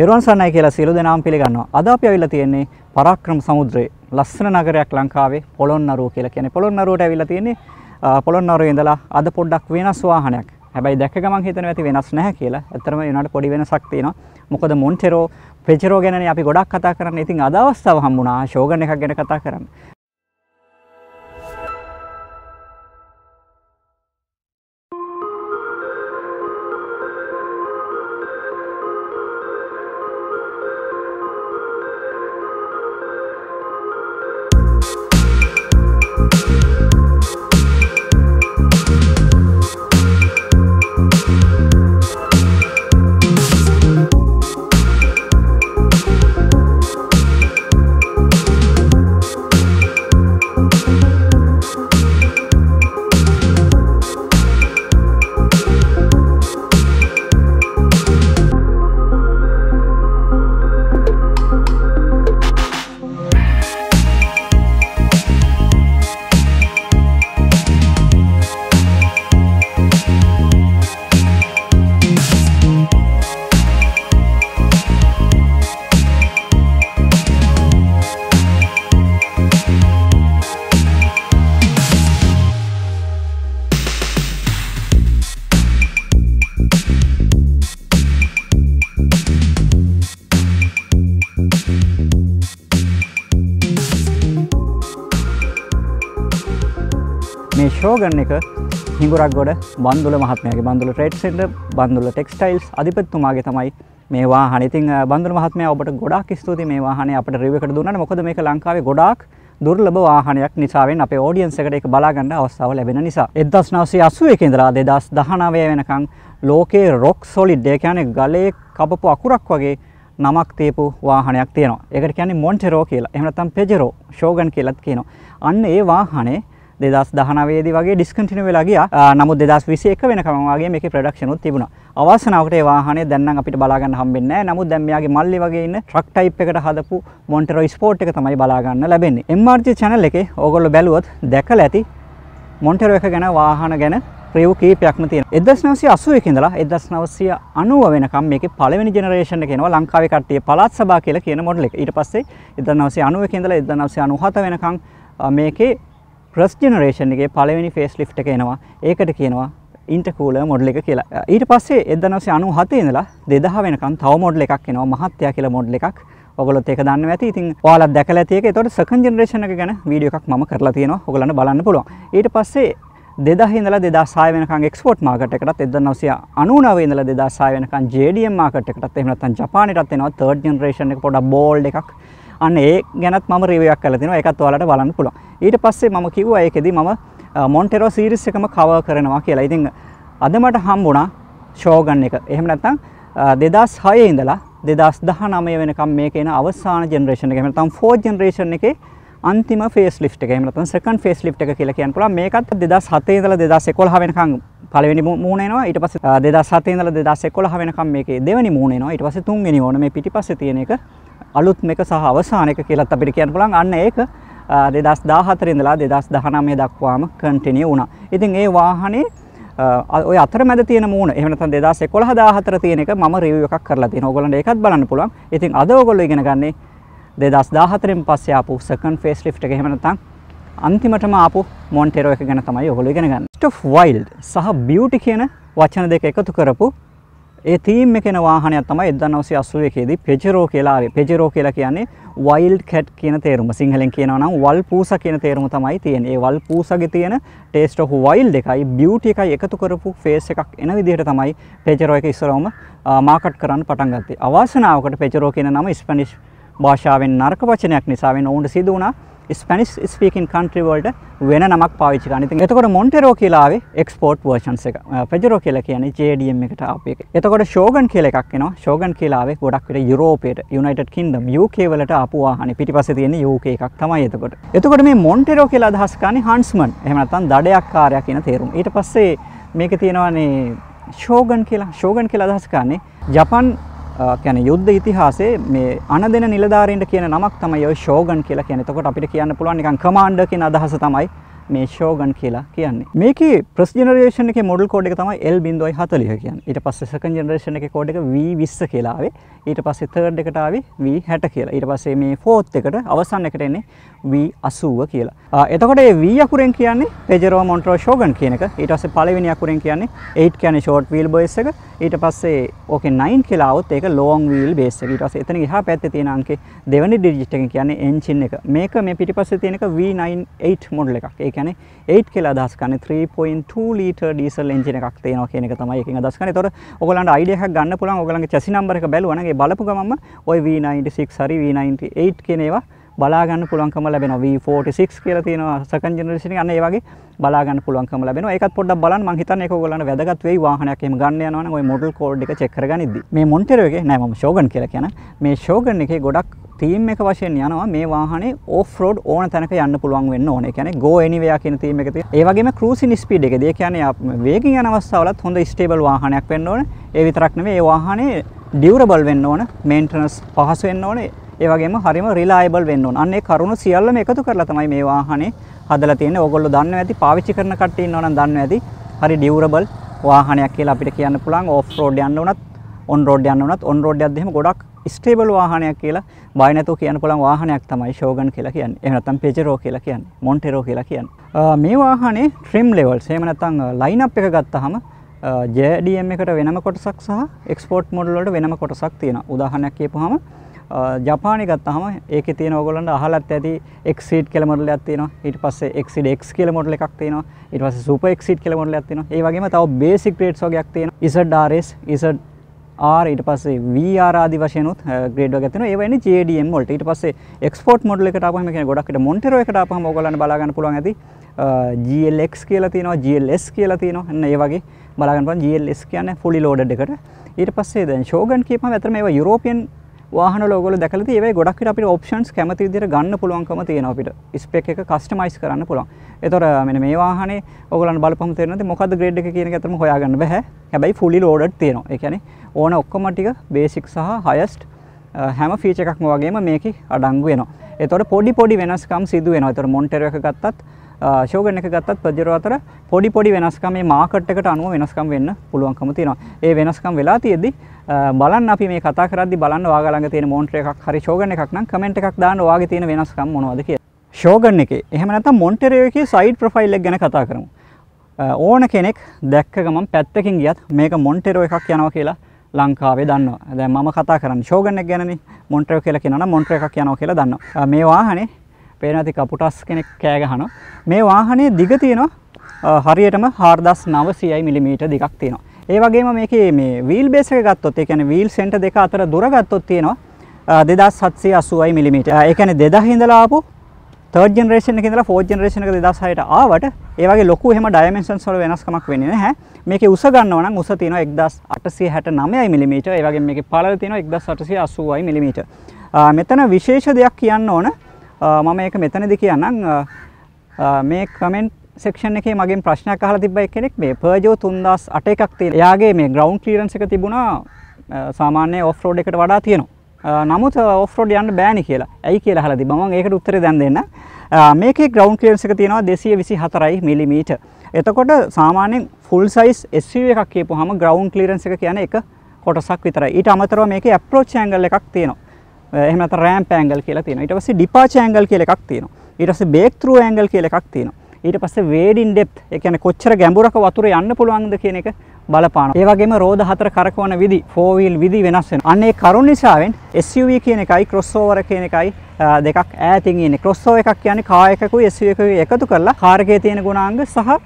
තෙරුවන් සරණයි කියලා සියලු දෙනාම පිළිගන්නවා. අද අපි ඇවිල්ලා තියෙන්නේ පරාක්‍රම සමුද්‍රයේ ලස්සන නගරයක් ලංකාවේ පොළොන්නරුව කියලා කියන්නේ. පොළොන්නරුවට ඇවිල්ලා තියෙන්නේ පොළොන්නරුවේ ඉඳලා අද පොඩ්ඩක් වෙනස් වාහනයක්. හැබැයි දැක්ක ගමන් හිතනවා ඇති වෙනස් නැහැ කියලා. ඇත්තටම ඒනට පොඩි වෙනසක් තියෙනවා. මොකද මොන්ටෙරෝ පෙජරෝ ගැනනේ අපි ගොඩක් කතා කරන්නේ. ඉතින් අද අවස්ථාව හම්බුණා ෂෝගන් එකක් ගැන කතා කරන්න. මේ ෂෝගන් එක හිඟුරක් ගොඩ Bandula මහත්මයාගේ Bandula trade centre Bandula textiles අධිපතිතුමාගේ තමයි මේ වාහනේ. ඉතින් බන්දුල මහත්මයා ඔබට ගොඩාක් ස්තුතියි මේ වාහනේ අපිට රිවිව් එකට දුන්නාට. මොකද මේක ලංකාවේ ගොඩාක් දුර්ලභ වාහනයක් නිසාවෙන් අපේ ඔඩියන්ස් එකට ඒක බලා ගන්න අවස්ථාව ලැබෙන නිසා. 1981 ඉඳලා 2019 වෙනකන් ලෝකේ රොක් සොලිඩ් ඒ කියන්නේ ගලේ කපපු අකුරක් වගේ නමක් තියපු වාහනයක් තියෙනවා. ඒකට කියන්නේ මොන්ටෙරෝ කියලා. එහෙම නැත්නම් පෙජරෝ ෂෝගන් කියලාත් කියනවා. අන්න ඒ වාහනේ දෙදස් දහනවේදි වගේ ඩිස්කටින වෙලා ගියා. නමුත් දෙදස් විසි එක වෙනකම වගේ මේක ප්‍රඩක්ෂනුත් තිබුණා. අවසනාවට ඒ වාහනේ දැන් නම් අපිට බලා ගන්න හම්බෙන්නේ නැහැ. නමුත් දැන් මෙයාගේ මල්ලි වගේ ඉන්න ට්‍රක් ටයිප් එකට හදපු මොන්ටෙරෝ ස්පෝර්ට් එක තමයි බලා ගන්න ලැබෙන්නේ. MRG channel එකේ ඕගොල්ලෝ බැලුවොත් දැකලා ඇති මොන්ටෙරෝ එක ගැන වාහන ගැන ප්‍රියව් කීපයක්ම තියෙනවා. 1981 ඉඳලා 1990 වෙනකම් මේකේ පළවෙනි ජෙනරේෂන් එක එනවා ලංකාවේ කට්ටිය පළාත් සභා කියලා කියන මොඩල් එක. ඊට පස්සේ 1991 ඉඳලා 1997 වෙනකම් මේකේ ප්‍රස් ජෙනරේෂන් එකේ පළවෙනි ෆේස් ලිෆ්ට් එක එනවා. ඒකට කියනවා ඉන්ටර්කූලර් මොඩල් එක කියලා. ඊට පස්සේ 1997 ඉඳලා 2000 වෙනකන් තව මොඩල් එකක් එනවා මහත්යා කියලා මොඩල් එකක්. ඔගොල්ලොත් ඒක දන්නවා ඇති. ඉතින් ඔයාලත් දැකලා ඇති ඒක. ඒතකොට සෙකන්ඩ් ජෙනරේෂන් එක ගැන වීඩියෝ එකක් මම කරලා තියෙනවා. ඔයගලන්ට බලන්න පුළුවන්. ඊට පස්සේ 2000 ඉඳලා 2006 වෙනකන් එක්ස්පෝර්ට් මාකට් එකටත් 1999 ඉඳලා 2006 වෙනකන් JDM මාකට් එකටත් එහෙම නැත්නම් ජපානයටත් එනවා තර්ඩ් ජෙනරේෂන් එක පොඩක් බෝල්ඩ් එකක්. අන්න ඒ ගැනත් මම රිවිව් එකක් කරලා තිනවා. ඒකත් ඔයාලට බලන්න පුළුවන්. ඊට පස්සේ මම කිව්වා ඒකෙදි මම මොන්ටෙරෝ සීරීස් එකම කවර් කරනවා කියලා. ඉතින් අද මට හම්බුණා ෂෝගන් එක. එහෙම නැත්නම් 2006 ඉඳලා 2019 වෙනකම් මේක එන අවසාන ජෙනරේෂන් එක. එහෙම නැත්නම් 4 ජෙනරේෂන් එකේ අන්තිම ෆේස් ලිෆ්ට් එක. එහෙම නැත්නම් සෙකන්ඩ් ෆේස් ලිෆ්ට් එක කියලා කියන්න පුළුවන්. මේකත් 2007 ඉඳලා 2011 වෙනකම් පළවෙනි මූණ එනවා. ඊට පස්සේ 2007 ඉඳලා 2011 වෙනකම් මේකේ දෙවෙනි මූණ එනවා. ඊට පස්සේ තුන්වෙනි ඕන මේ පිටිපස්සේ තියෙන එක අලුත් මේක සහ අවසාන එක කියලාත් අපිට කියන්න පුළුවන්. අන්න ඒක 2014 ඉඳලා 2019 දක්වාම කන්ටිනියු වුණා. ඉතින් ඒ වාහනේ ඔය අතරමැද තියෙන මූණ එහෙම නැත්නම් 2011 14 තියෙන එක මම රිවිව් එකක් කරලා තියෙනවා. ඕගොල්ලන්ට ඒකත් බලන්න පුළුවන්. ඉතින් අද ඕගොල්ලෝ ඉගෙන ගන්නේ 2014 පස්සේ ආපු සෙකන්ඩ් ෆේස් ලිෆ්ට් එක එහෙම නැත්නම් අන්තිමටම ආපු මොන්ටෙරෝ එක ගැන තමයි ඔයගොල්ලෝ ඉගෙන ගන්න. of wild සහ beauty කියන වචන දෙක එකතු කරපු ඒ තීම් එකෙන වාහනයක් තමයි 1981 දී පෙජරෝ කියලා ආවේ. පෙජරෝ කියලා කියන්නේ වයිල්ඩ් කැට් කියන තේරුම. සිංහලෙන් කියනවා නම් වල් පූසා කියන තේරුම තමයි තියෙන්නේ. ඒ වල් පූසාගේ තියෙන ටේස්ට් ඔෆ් වයිල්ඩ් එකයි බියුටි එකයි එකතු කරපු ෆේස් එකක් එන විදිහට තමයි පෙජරෝ එක ඉස්සරවම මාකට් කරන්න පටන් ගත්තේ. අවාසනාවකට පෙජරෝ කියන නම ස්පැනිෂ් භාෂාවෙන් නරක වචනයක් නිසා වෙන ඔවුන්ට සිදු වුණා ස්පැනිස් ස්පීකින් කන්ට්‍රි වලට වෙන නමක් පාවිච්චි කරන. ඉතින් එතකොට මොන්ටෙරෝ කියලා ආවේ එක්ස්පෝර්ට් වර්ෂන්ස් එක. පෙජරෝ කියලා කියන්නේ JDM එකට ආපු එක. එතකොට ෂෝගන් කියලා එකක් එනවා. ෂෝගන් කියලා ආවේ ගොඩක් විට යුරෝපයට, යුනයිටඩ් කින්ග්ඩම් UK වලට ආපු වාහනේ. පිටිපස්සේ තියෙන UK එකක් තමයි එතකොට. එතකොට මේ මොන්ටෙරෝ කියලා අදහස් කරන්නේ හන්ස්මන්. එහෙම නැත්නම් දඩයක්කාරයා කියන තේරුම. ඊට පස්සේ මේක තියෙනවානේ ෂෝගන් කියලා. ෂෝගන් කියලා අදහස් කරන්නේ ජපන් කියන්නේ යුද්ධ ඉතිහාසයේ මේ අන දෙන නිලධාරීන්ට කියන නමක් තමයි ඔය ෂෝගන් කියලා කියන්නේ. එතකොට අපිට කියන්න පුළුවන් නිකන් කමාන්ඩර් කියන අදහස තමයි මේ ෂෝගන් කියලා කියන්නේ. මේකේ ෆස්ට් ජෙනරේෂන් එකේ මොඩල් කෝඩ් එක තමයි L040 කියන්නේ. ඊට පස්සේ සෙකන්ඩ් ජෙනරේෂන් එකේ කෝඩ් එක V20 කියලා ආවේ. ඊට පස්සේ තර්ඩ් එකට ආවේ V60 කියලා. ඊට පස්සේ මේ ෆෝර්ත් එකට අවසන් එකට එන්නේ V80 කියලා. එතකොට මේ V අකුරෙන් කියන්නේ Peugeot Montreux Shogun කියන එක. ඊට පස්සේ පළවෙනි අකුරෙන් කියන්නේ 8 කියන්නේ short wheel base එක. ඊට පස්සේ ඕකේ 9 කියලා આવොත් ඒක long wheel base එක. ඊට පස්සේ එතන එහා පැත්තේ තියෙන අංකේ දෙවෙනි ඩිජිට් එක කියන්නේ engine එක. මේක මේ පිටිපස්සේ තියෙන එක V98 මොඩල් එකක්. ඒ කියන්නේ 8 කියලා අදහස් කරන්නේ 3.2 ලීටර් ඩීසල් එන්ජින් එකක් තියෙනවා කියන එක තමයි එකෙන් අදහස් කරන්නේ. ඒතකොට ඔයගොල්ලන්ට අයිඩියා එකක් ගන්න පුළුවන්. ඔයගොල්ලන්ගේ chassis number එක බැලුවා නම් ඒ බලපු ගමන්ම ওই V96 හරි V98 කියන ඒවා බලා ගන්න පුළුවන්කම ලැබෙනවා. V46 කියලා තියෙනවා සෙකන්ඩ් ජෙනරේෂන් එක. අන්න ඒ වගේ බලා ගන්න පුළුවන්කම ලැබෙනවා ඒකත් පොඩ්ඩක් බලන්න මම හිතන්නේ ඒක ඔයගොල්ලන්ට වැදගත් වෙයි වාහනයක් එහෙම ගන්න යනවා නම් ওই මොඩල් කෝඩ් එක චෙක් කරගනිද්දි මේ මොන්ටෙරෝ එකේ නෑ මම ෂෝගන් කියලා කියන මේ ෂෝගන් එකේ ගොඩක් තීම් එක වශයෙන් යනවා මේ වාහනේ ඕෆ් රෝඩ් ඕන තැනක යන්න පුළුවන් වෙන්න ඕනේ. ඒ කියන්නේ go anywhere කියන තීම් එක තියෙනවා. ඒ වගේම cruising speed එකදී ඒ කියන්නේ වේගින් යන අවස්ථාවලත් හොඳ stable වාහනයක් වෙන්න ඕනේ. ඒ විතරක් නෙමෙයි ඒ වාහනේ ඩියුරබල් වෙන්න ඕන, මේන්ටනන්ස් පහසු වෙන්න ඕනේ. ඒ වගේම හරිම රිලායබල් වෙන්න ඕන. අන්න ඒ කරුණු සියල්ලම එකතු කරලා තමයි මේ වාහනේ හදලා තියෙන්නේ. ඕගොල්ලෝ දන්නවා ඇති පාවිච්චි කරන කට්ටිය ඉන්නවා නම් දන්නවා ඇති. හරි ඩියුරබල් වාහනයක් කියලා අපිට කියන්න පුළුවන්. ඕෆ් රෝඩ් යන්න උනත්, ඔන් රෝඩ් යන්න උනත්, ඔන් රෝඩ් යද්දී එහෙම ගොඩක් ස්ටේබල් වාහනයක් කියලා බය නැතුව කියන්න පුළුවන් වාහනයක් තමයි ෂෝගන් කියලා කියන්නේ. එහෙම නැත්නම් පෙජරෝ කියලා කියන්නේ. මොන්ටෙරෝ කියලා කියන්නේ. මේ වාහනේ ට්‍රිම් ලෙවල්ස් එහෙම නැත්නම් ලයින් අප් එක ගත්තාම JDM එකට වෙනම කොටසක් සහ එක්ස්පෝර්ට් මොඩල් වලට වෙනම කොටසක් තියෙනවා. උදාහරණයක් කියපුවාම ජපානය ගත්තහම ඒක තියෙන ඔගොලන්ට අහලත් ඇති එක්සිට කෙල මොඩලයක් තියෙනවා. ඊට පස්සේ එක්සිඩ එක් කියල මොඩල එකක් තියෙනවා. ඊට පස්සේ සුපර් එක්සිට කෙල මොඩලයක් තියෙනවා. ඒ වගේම තව බේසික් රේට්ස් වගේක් තියෙනවා. ඉසඩ් ඉසඩ් ආර් ඊට පස්සේ VR ආදි වශයෙන්ුත් ග්‍රේඩ් වගේ තියෙනවා. ඒ වෙන්නේ JDM වලට. ඊට පස්සේ එක්ස්පෝර්ට් මොඩල් එකට ආපුවම කියන්නේ ගොඩක් විට මොන්ටෙරෝ එකට ආපුවම ඔයගොල්ලන්ට බලා ගන්න පුළුවන් ඇති GLX කියලා තියෙනවා GLS කියලා තියෙනවා. අන්න ඒ වගේ බලා ගන්න පුළුවන්. GLS කියන්නේ fully loaded එකට. ඊට පස්සේ දැන් ෂෝගන් කියපම ඇත්තට මේවා යුරෝපියන් වාහන ලෝගොල දැකලා තියෙයි ඒවයි ගොඩක් විට අපිට ඔප්ෂන්ස් කැමති විදිහට ගන්න පුළුවන්කම තියෙනවා අපිට ස්පෙක් එක කස්ටමයිස් කරන්න පුළුවන්. ඒතොර මෙන්න මේ වාහනේ ඔයගොල්ලන්ට බලපහම තේරෙනවා මොකද්ද ග්‍රේඩ් එක කියන එක අතරම හොයාගන්න බෑ. හැබැයි fully loaded තියෙනවා. ඒ කියන්නේ ඕන ඔක්කොම ටික බේසික් සහ highest හැම ෆීචර් එකක්ම වගේම මේකේ අඩංගු වෙනවා. ඒතොර පොඩි පොඩි වෙනස්කම් සිදු වෙනවා. ඒතොර මොන්ටෙරෝ එක ගත්තත් ෂෝගන් එක ගත්තත් පජරෝ අතර පොඩි පොඩි වෙනස්කම් මේ මාකට් එකට අනුව වෙනස්කම් වෙන්න පුළුවන්කම තියෙනවා. ඒ වෙනස්කම් වෙලා තියෙද්දි බලන්න අපි මේ කතා කරද්දි බලන්න ඔයාලා ළඟ තියෙන මොන්ටර් එකක් හරි ෂෝගන් එකක් නම් කමෙන්ට් එකක් දාන්න ඔයාගේ තියෙන වෙනස්කම් මොනවද කියලා. ෂෝගන් එකේ එහෙම නැත්නම් මොන්ටර් එකේ සයිඩ් ප්‍රොෆයිල් එක ගැන කතා කරමු. ඕන කෙනෙක් දැක්ක ගමන් පැත්තකින් ගියත් මේක මොන්ටෙරෝ එකක් යනවා කියලා ලංකාවේ දන්නවා. දැන් මම කතා කරන්නේ ෂෝගන් එක ගැනනේ මොන්ටරෝ කියලා කියනවා නම් මොන්ටරෝ එකක් යනවා කියලා දන්නවා. මේ වාහනේ පේන ඇති කපුටස් කෙනෙක් කෑ ගහනවා. මේ වාහනේ දිග තියෙනවා හරියටම 4900 මිලිමීටර් දිගක් තියෙනවා. ඒ වගේම මේකේ මේ වීල් බේස් එක ගත්තොත් ඒ කියන්නේ වීල් සෙන්ටර් දෙක අතර දුර ගත්තොත් තියෙනවා 2780 මිලිමීටර්. ඒ කියන්නේ 2000 ඉඳලා ආපු තර්ඩ් ජෙනරේෂන් එකේ ඉඳලා ෆෝර්ත් ජෙනරේෂන් එක 2006ට ආවට ඒ වගේ ලොකු එහෙම ඩයිමෙන්ෂන්ස් වල වෙනස්කමක් වෙන්නේ නැහැ. මේකේ උස ගන්නවා නම් උස තියෙනවා 1869 මිලිමීටර්. ඒ වගේම මේකේ පළල තියෙනවා 1880 මිලිමීටර්. මෙතන විශේෂ දෙයක් කියන්න ඕන මම ඒක මෙතනදි කියන්නම් මේ කමෙන්ට් සෙක්ෂන් එකේ මගෙන් ප්‍රශ්නයක් අහලා තිබ්බ එක්කෙනෙක් මේ Peugeot 3008 එකක් තියෙන. එයාගේ මේ ග්‍රවුන්ඩ් ක්ලියරන්ස් එක තිබුණා සාමාන්‍ය ඔෆ් රෝඩ් එකට වඩා තියෙනවා. නමුත් ඔෆ් රෝඩ් යන්න බෑනි කියලා. ඇයි කියලා අහලා තිබ්බා. මම ඒකට උත්තරේ දැන් දෙන්න. මේකේ ග්‍රවුන්ඩ් ක්ලියරන්ස් එක තියෙනවා 224 මිලිමීටර්. එතකොට සාමාන්‍යයෙන් ෆුල් සයිස් SUV එකක් කියපුවාම ග්‍රවුන්ඩ් ක්ලියරන්ස් එක කියන්නේ එක කොටසක් විතරයි. ඊට අමතරව මේකේ ඇප්‍රෝච් ඇන්ගල් එකක් තියෙනවා. එහෙම නැත්නම් රෑම්ප් ඇන්ගල් කියලා තියෙනවා. ඊට පස්සේ ඩිපාචර් ඇන්ගල් කියලා එකක් තියෙනවා. ඊට පස්සේ බේක් ත්‍රූ ඇන්ගල් කියලා එකක් තියෙනවා. ඊට පස්සේ වේඩින් ඩෙප්ත් ඒ කියන්නේ කොච්චර ගැඹුරක වතුර යන්න පුළුවන්ද කියන එක බලපානවා. ඒ වගේම රෝද හතර කරකවන විදි, 4 wheel විදි වෙනස් වෙනවා. අන්න ඒ කරුණ නිසාවෙන් SUV කියන එකයි crossover කියන එකයි දෙකක් ඈතින් ඉන්නේ. crossover එකක් කියන්නේ කාර් එකකුයි SUV එකකුයි එකතු කරලා කාර් එකේ තියෙන ගුණාංග සහ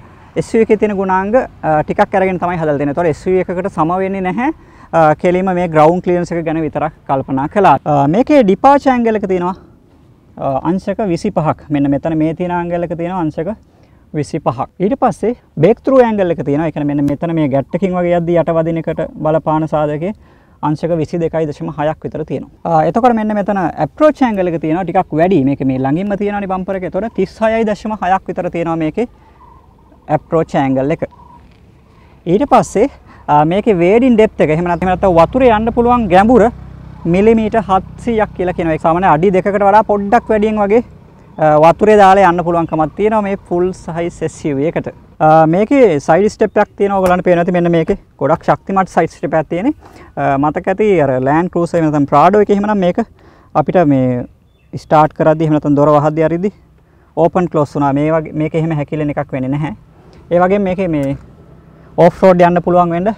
SUV එකේ තියෙන ගුණාංග ටිකක් අරගෙන තමයි හදලා තියෙන්නේ. ඒතකොට SUV එකකට සම වෙන්නේ නැහැ. කෙලිම මේ ග්‍රවන්් කලියන්ස එක ගැන විතරක් කල්පනා කලා මේකේ ඩිපාච ඇංගලක තියෙනවා අංශක විසි පහක් මෙන්න මෙතන මේ තියෙන අංගලක තියෙන අංශක විසි පහක් ඊට පස්සේ බෙක්තරු ඇංගල් එක තියෙන එක මෙන්න මෙතන මේ ගැට්ටකින් වගේ යද්දි යටවදිනකට බලපාන සාධකේ අංශක විසි දෙකයි දශම හයක් විතර තියෙනවා. එතකොට මෙන්න මෙතන ඇප්‍රෝච් ඇංගල් එක තියෙනවා ටිකක් වැඩි. මේක මේ ළඟින්ම තියෙනවානේ බම්පර් එකේ. එතකොට 36යි දශම හයක් විතර තියෙනවා මේකේ ඇප්‍රෝච් ඇංගල් එක. ඊට පස්සේ මේක වේඩින් ඩෙප්ත එක. එහෙම නැත්නම් වතුරේ යන්න පුළුවන් ගැඹුර මිලිමීටර් 700ක් කියලා කියනවා. ඒ සාමාන්‍ය අඩි දෙකකට වඩා පොඩ්ඩක් වැඩියෙන් වගේ වතුරේ දාලා යන්න පුළුවන්කමක් තියෙනවා මේ ෆුල් සයිස් SUV එකට. මේකේ සයිඩ් ස්ටෙප් එකක් තියෙනවා ඔයගලන්ට පේනවා ඇති මෙන්න මේකේ ගොඩක් ශක්තිමත් සයිඩ් ස්ටෙප් එකක් තියෙන්නේ. මතක ඇති අර ලෑන්ඩ් ක්‍රූසර් එහෙම නැත්නම් ප්‍රාඩෝ එකේ එහෙමනම් මේක අපිට මේ ස්ටාර්ට් කරද්දි එහෙම නැත්නම් දොර වහද්දි හරිදි ඕපන් ක්ලෝස් වුණා. මේ වගේ මේක එහෙම හැකිලෙන එකක් වෙන්නේ නැහැ. ඒ වගේම මේකේ මේ ඔෆ් රෝඩ් යන්න පුළුවන් වෙන්න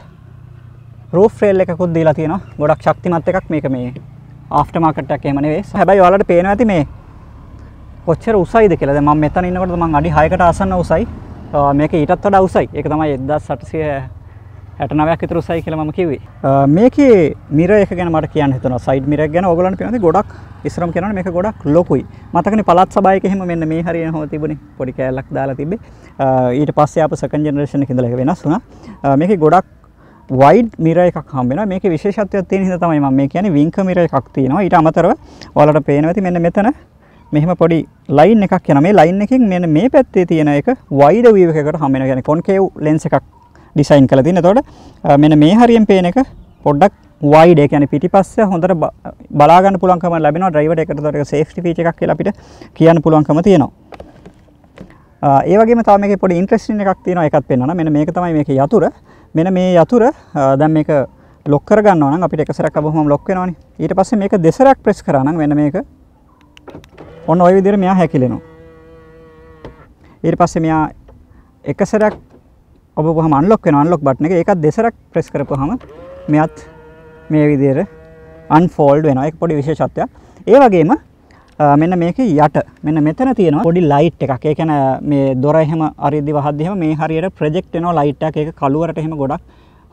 රූෆ් රේල් එකකුත් දීලා තියෙනවා. ගොඩක් ශක්තිමත් එකක් මේක මේ ආෆ්ටර් මාකට් එකක් එහෙම නෙවෙයි. හැබැයි ඔයාලට පේනවා ඇති මේ කොච්චර උසයිද කියලා. දැන් මම මෙතන ඉන්නකොට මම අඩි 6කට ආසන්න උසයි. මේක ඊටත් වඩා උසයි. ඒක තමයි 1869ක් විතර උසයි කියලා මම කිව්වේ. මේකේ මිර එක ගැන මට කියන්න හිතුණා. සයිඩ් මිර එක ගැන ඕගොල්ලන්ට පේනවාද ගොඩක් ඉස්සරම කියනවනේ මේක ගොඩක් ලොකුයි. මතකනේ පළාත් සභාවයක එහෙම මෙන්න මේ හරියන හොම තිබුණේ. පොඩි කෑල්ලක් දාලා තිබ්බේ. ඊට පස්සේ ආපු සෙකන්ඩ් ජෙනරේෂන් එකේ ඉඳලා ඒක වෙනස් වුණා. මේකේ ගොඩක් වයිඩ් මිර එකක් හම්බෙනවා මේක විශේෂත්වයක් තියෙන හින්දා තමයි මම මේ කියන්නේ වින්ක මිර එකක් තියෙනවා ඊට අමතරව ඔයාලට පේනවා ඇති මෙන්න මෙතන මෙහෙම පොඩි ලයින් එකක් යනවා මේ ලයින් එකෙන් මෙන්න මේ පැත්තේ තියෙන එක වයිඩ් වීව් එකකට හම්බ වෙනවා කියන්නේ කොන්කේව් ලෙන්ස් එකක් ඩිසයින් කරලා තියෙන. එතකොට මෙන්න මේ හරියෙන් පේන එක පොඩ්ඩක් වයිඩ් ඒ කියන්නේ පිටිපස්ස හොඳට බලා ගන්න පුළුවන්කම ලැබෙනවා ඩ්‍රයිවර් එකට. ඒතකොට ඒක සේෆ්ටි ෆීචර් එකක් කියලා අපිට කියන්න පුළුවන්කම තියෙනවා. ඒ වගේම තව මේකේ පොඩි ඉන්ට්‍රස්ටිං එකක් තියෙනවා ඒකත් පෙන්වන්න. මෙන්න මේක තමයි මේකේ යතුර. මෙන්න මේ යතුර දැන් මේක ලොක් කරගන්නවා නම් අපිට එක සැරයක් අබුවම ලොක් වෙනවනේ. ඊට පස්සේ මේක දෙසරක් ප්‍රෙස් කරා නම් මෙන්න මේක ඔන්න ওই විදිහට මෙයා හැකිලෙනවා. ඊට පස්සේ මෙයා එක සැරයක් ඔබවහම අන්ලොක් වෙනවා අන්ලොක් බටන් එක ඒකත් දෙසරක් ප්‍රෙස් කරපුවාම මෙයත් මේ විදිහට අන්ෆෝල්ඩ් වෙනවා. ඒක පොඩි විශේෂත්වයක්. ඒ වගේම මෙන්න මේක යට මෙන්න මෙතන තියෙනවා පොඩි ලයිට් එකක්. ඒ කියන්නේ මේ දොර එහෙම අරිද්දි වහද්දි එහෙම මේ හරියට ප්‍රොජෙක්ට් වෙනවා ලයිට් එකක්. ඒක කළුවරට එහෙම ගොඩක්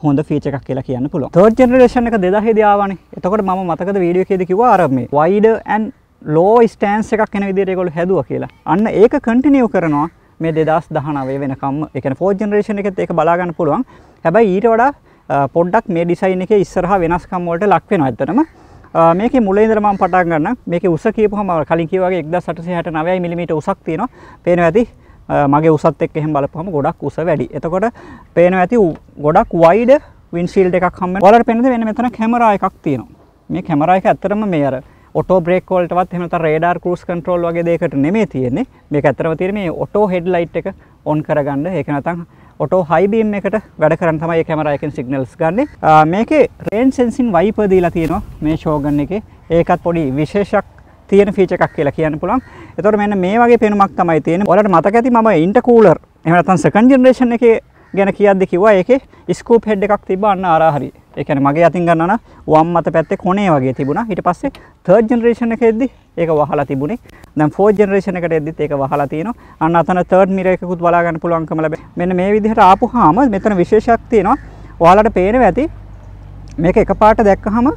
හොඳ ෆීචර් එකක් කියලා කියන්න පුළුවන්. තර්ඩ් ජෙනරේෂන් එක 2000 දී ආවනේ. එතකොට මම මතකද වීඩියෝ එකේදී කිව්වා අර මේ wider and ලෝ ස්ටෑන්ස් එකක් එන විදිහට ඒගොල්ලෝ හැදුවා කියලා. අන්න ඒක කන්ටිනියු කරනවා මේ 2019 වෙනකම්ම. ඒ කියන්නේ 4th ජෙනරේෂන් එකෙත් ඒක බලා ගන්න පුළුවන්. හැබැයි ඊට වඩා පොඩ්ඩක් මේ ඩිසයින් එකේ ඉස්සරහා වෙනස්කම් වලට ලක් වෙනවා ඇත්තටම. මේකේ මුලින් ඉඳලා මම පටන් ගන්නම්. මේකේ උස කියපුවම කලින් කිව්වා වගේ 1869 මිලිමීටර් උසක් තියෙනවා. පේනවා ඇති මගේ උසත් එක්ක එහෙම බලපුවම ගොඩක් උස වැඩි. එතකොට පේනවා ඇති ගොඩක් වයිඩ් වින්ෂීල්ඩ් එකක් හම්බ වෙනවා. ඔයාලට පේනද වෙන මෙතන කැමරා එකක් තියෙනවා. මේ කැමරා එක ඇත්තටම මේ අර ඔටෝ බ්‍රේක් වලටවත් එහෙම නැත්නම් රේඩාර් ක්‍රූස් කන්ට්‍රෝල් වගේ දෙයකට නෙමෙයි තියෙන්නේ. මේක ඇත්තටම තියෙන්නේ මේ ඔටෝ හෙඩ්ලයිට් එක ඔන් කරගන්න. ඒක නැත්නම් ඔටෝ හයි බීම් එකට වැඩ කරන්න තමයි මේ කැමරා එකෙන් සිග්නල්ස් ගන්නෙ. මේකේ රේන් සෙන්සින් වයිපර් දීලා තියෙනවා මේ ෂෝගන් එකේ. ඒකත් පොඩි විශේෂයක් තියෙන ෆීචර් එකක් කියලා කියන්න පුළුවන්. එතකොට මෙන්න මේ වගේ පෙනුමක් තමයි තියෙන්නේ. ඔයාලට මතක ඇති මම ඉන්ටර්කූලර් එහෙම නැත්නම් සෙකන්ඩ් ජෙනරේෂන් එකේ ගැන කියද්දි කිව්වා ඒකේ ස්කූප් හෙඩ් එකක් තිබ්බා අන්න අරා හරිය. ඒ කියන්නේ මගේ අතින් ගන්නවා නම් වම් අත පැත්තේ කොනේ වගේ තිබුණා. ඊට පස්සේ third generation එකේදී ඒක වහලා තිබුණේ. දැන් fourth generation එකට එද්දිත් ඒක වහලා තියෙනවා. අන්න අතන third mirror එකකුත් බලා ගන්න පුළුවන්කම ලැබෙන. මෙන්න මේ විදිහට ආපුහාම මෙතන විශේෂයක් තියෙනවා. ඔයාලට පේනවා ඇති මේක එකපාරට දැක්කහම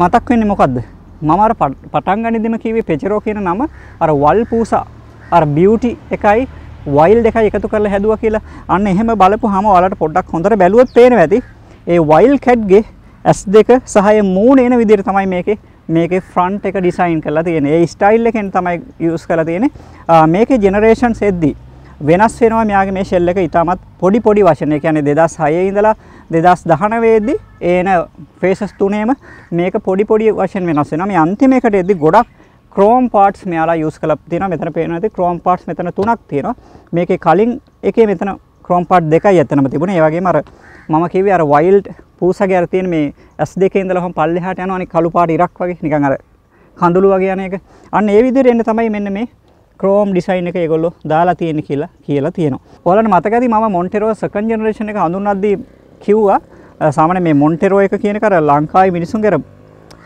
මතක් වෙන්නේ මොකද්ද? මම අර පටන් ගනිද්දිම කිව්වේ පෙචරෝ කියන නම අර වල් පූසා අර බියුටි එකයි වයිල් දෙකයි එකතු කරලා හැදුවා කියලා අන්න එහෙම බලපුවාම ඔයාලට පොඩ්ඩක් හොඳට බැලුවොත් පේනවා ඇති ඒ වයිල් කැට්ගේ ඇස් දෙක සහය මූණ එන විදිහට තමයි මේකේ මේකේ ෆ්‍රන්ට් එක ඩිසයින් කරලා තියෙන්නේ. ඒ ස්ටයිල් එකෙන් තමයි යූස් කරලා තියෙන්නේ. මේකේ ජෙනරේෂන්ස් එද්දී වෙනස් වෙනවා මෙයාගේ මේ ෂෙල් එක ඉතාමත් පොඩි පොඩි වශයෙන්. ඒ කියන්නේ 2006 ඉඳලා 2019 දී එන ෆේසස් තුනේම මේක පොඩි පොඩි වශයෙන් වෙනස් වෙනවා. මේ අන්තිම එකට එද්දී ගොඩක් ක්‍රෝම් පාර්ට්ස් මෙයාලා යූස් කරලා තියෙනවා. මෙතන පේනවා ඇති ක්‍රෝම් පාර්ට්ස් මෙතන තුනක් තියෙනවා. මේකේ කලින් එකේ මෙතන ක්‍රෝම් පාර්ට් දෙකයි ඇත්තනම තිබුණේ. ඒ වගේම අර මම කිව්වේ අර වයිල්ඩ් පූසගේ අර තියෙන මේ S2 ඉඳලා හම් පල්ලෙහාට යනවා අනික කළු පාට ඉරක් වගේ නිකන් අර කඳුළු වගේ යන එක. අන්න ඒ විදිහට එන්න තමයි මෙන්න මේ ක්‍රෝම් ඩිසයින් එක ඒගොල්ලෝ දාලා තියෙන්නේ කියලා කියලා තියෙනවා. ඔයාලට මතක ඇති මම මොන්ටෙරෝ සෙකන්ඩ් ජෙනරේෂන් එක හඳුන්වද්දී කිව්වා සාමාන්‍ය මේ මොන්ටෙරෝ එක කියන එක අර ලංකාවේ මිනිසුන්ගේ අර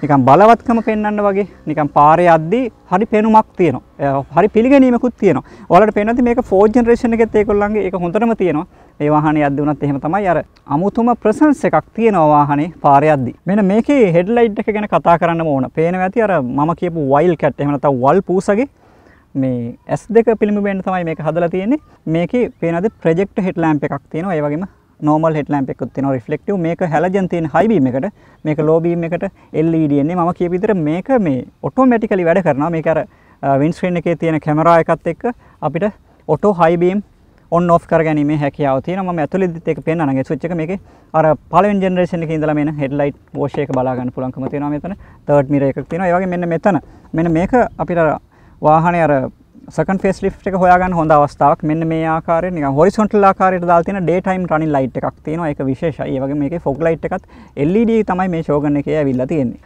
නිකන් බලවත්කම පෙන්වන්න වගේ නිකන් පාරේ යද්දී හරි පෙනුමක් තියෙනවා. හරි පිළිගැනීමකුත් තියෙනවා. ඔයාලට පේනවාද මේක 4th generation එකෙත් ඒගොල්ලන්ගේ ඒක හොඳටම තියෙනවා. මේ වාහනේ යද්දී උනත් එහෙම තමයි අර අමුතුම ප්‍රසන්ස් එකක් තියෙනවා වාහනේ පාරේ යද්දී. මෙන්න මේකේ හෙඩ්ලයිට් එක ගැන කතා කරන්න ඕන. පේනවා ඇති අර මම කියපු වයිල් කැට් එහෙම නැත්නම් වල් පූසගේ මේ S2 පිළිඹෙන්න තමයි මේක හදලා තියෙන්නේ. මේකේ පේනවාද ප්‍රොජෙක්ටර් හෙඩ් ලැම්ප් එකක් තියෙනවා. ඒ වගේම නෝමල් හෙඩ්ලැම්ප් එකකුත් තියෙනවා රිෆ්ලෙක්ටිව් මේක හැලජන් තියෙන හයි බීම් එකට මේක ලෝ බීම් එකට LED එන්නේ මම කියපු විදිහට මේක මේ ඔටෝමැටිකලි වැඩ කරනවා මේක අර වින් ස්ක්‍රීන් එකේ තියෙන කැමරා එකත් එක්ක අපිට auto high beam on off කරගැනීමේ හැකියාව තියෙනවා. මම ඇතුළේදීත් ඒක පෙන්වනවා ඒ ස්විච් එක මේකේ. අර පළවෙනි ජෙනරේෂන් එකේ ඉඳලා මෙන්න හෙඩ්ලයිට් වොෂ් එක බලා ගන්න පුළුවන්කම තියෙනවා මෙතන. තර්ඩ් මිරර් එකක් තියෙනවා. ඒ වගේ මෙන්න මෙතන. මෙන්න මේක අපිට වාහනේ අර සකන් ෆේස් ලිෆ්ට් එක හොයාගන්න හොඳ අවස්ථාවක්. මෙන්න මේ ආකාරයෙන් නිකන් හොරිසොන්ටල් ආකාරයට දාලා තියෙන ඩේ ටයිම් රනින් ලයිට් එකක් තියෙනවා. ඒක විශේෂයි. ඒ වගේ මේකේ ෆොග් ලයිට් එකත් LED තමයි මේ ෂෝගන් එකේ ඇවිල්ලා තියෙන්නේ.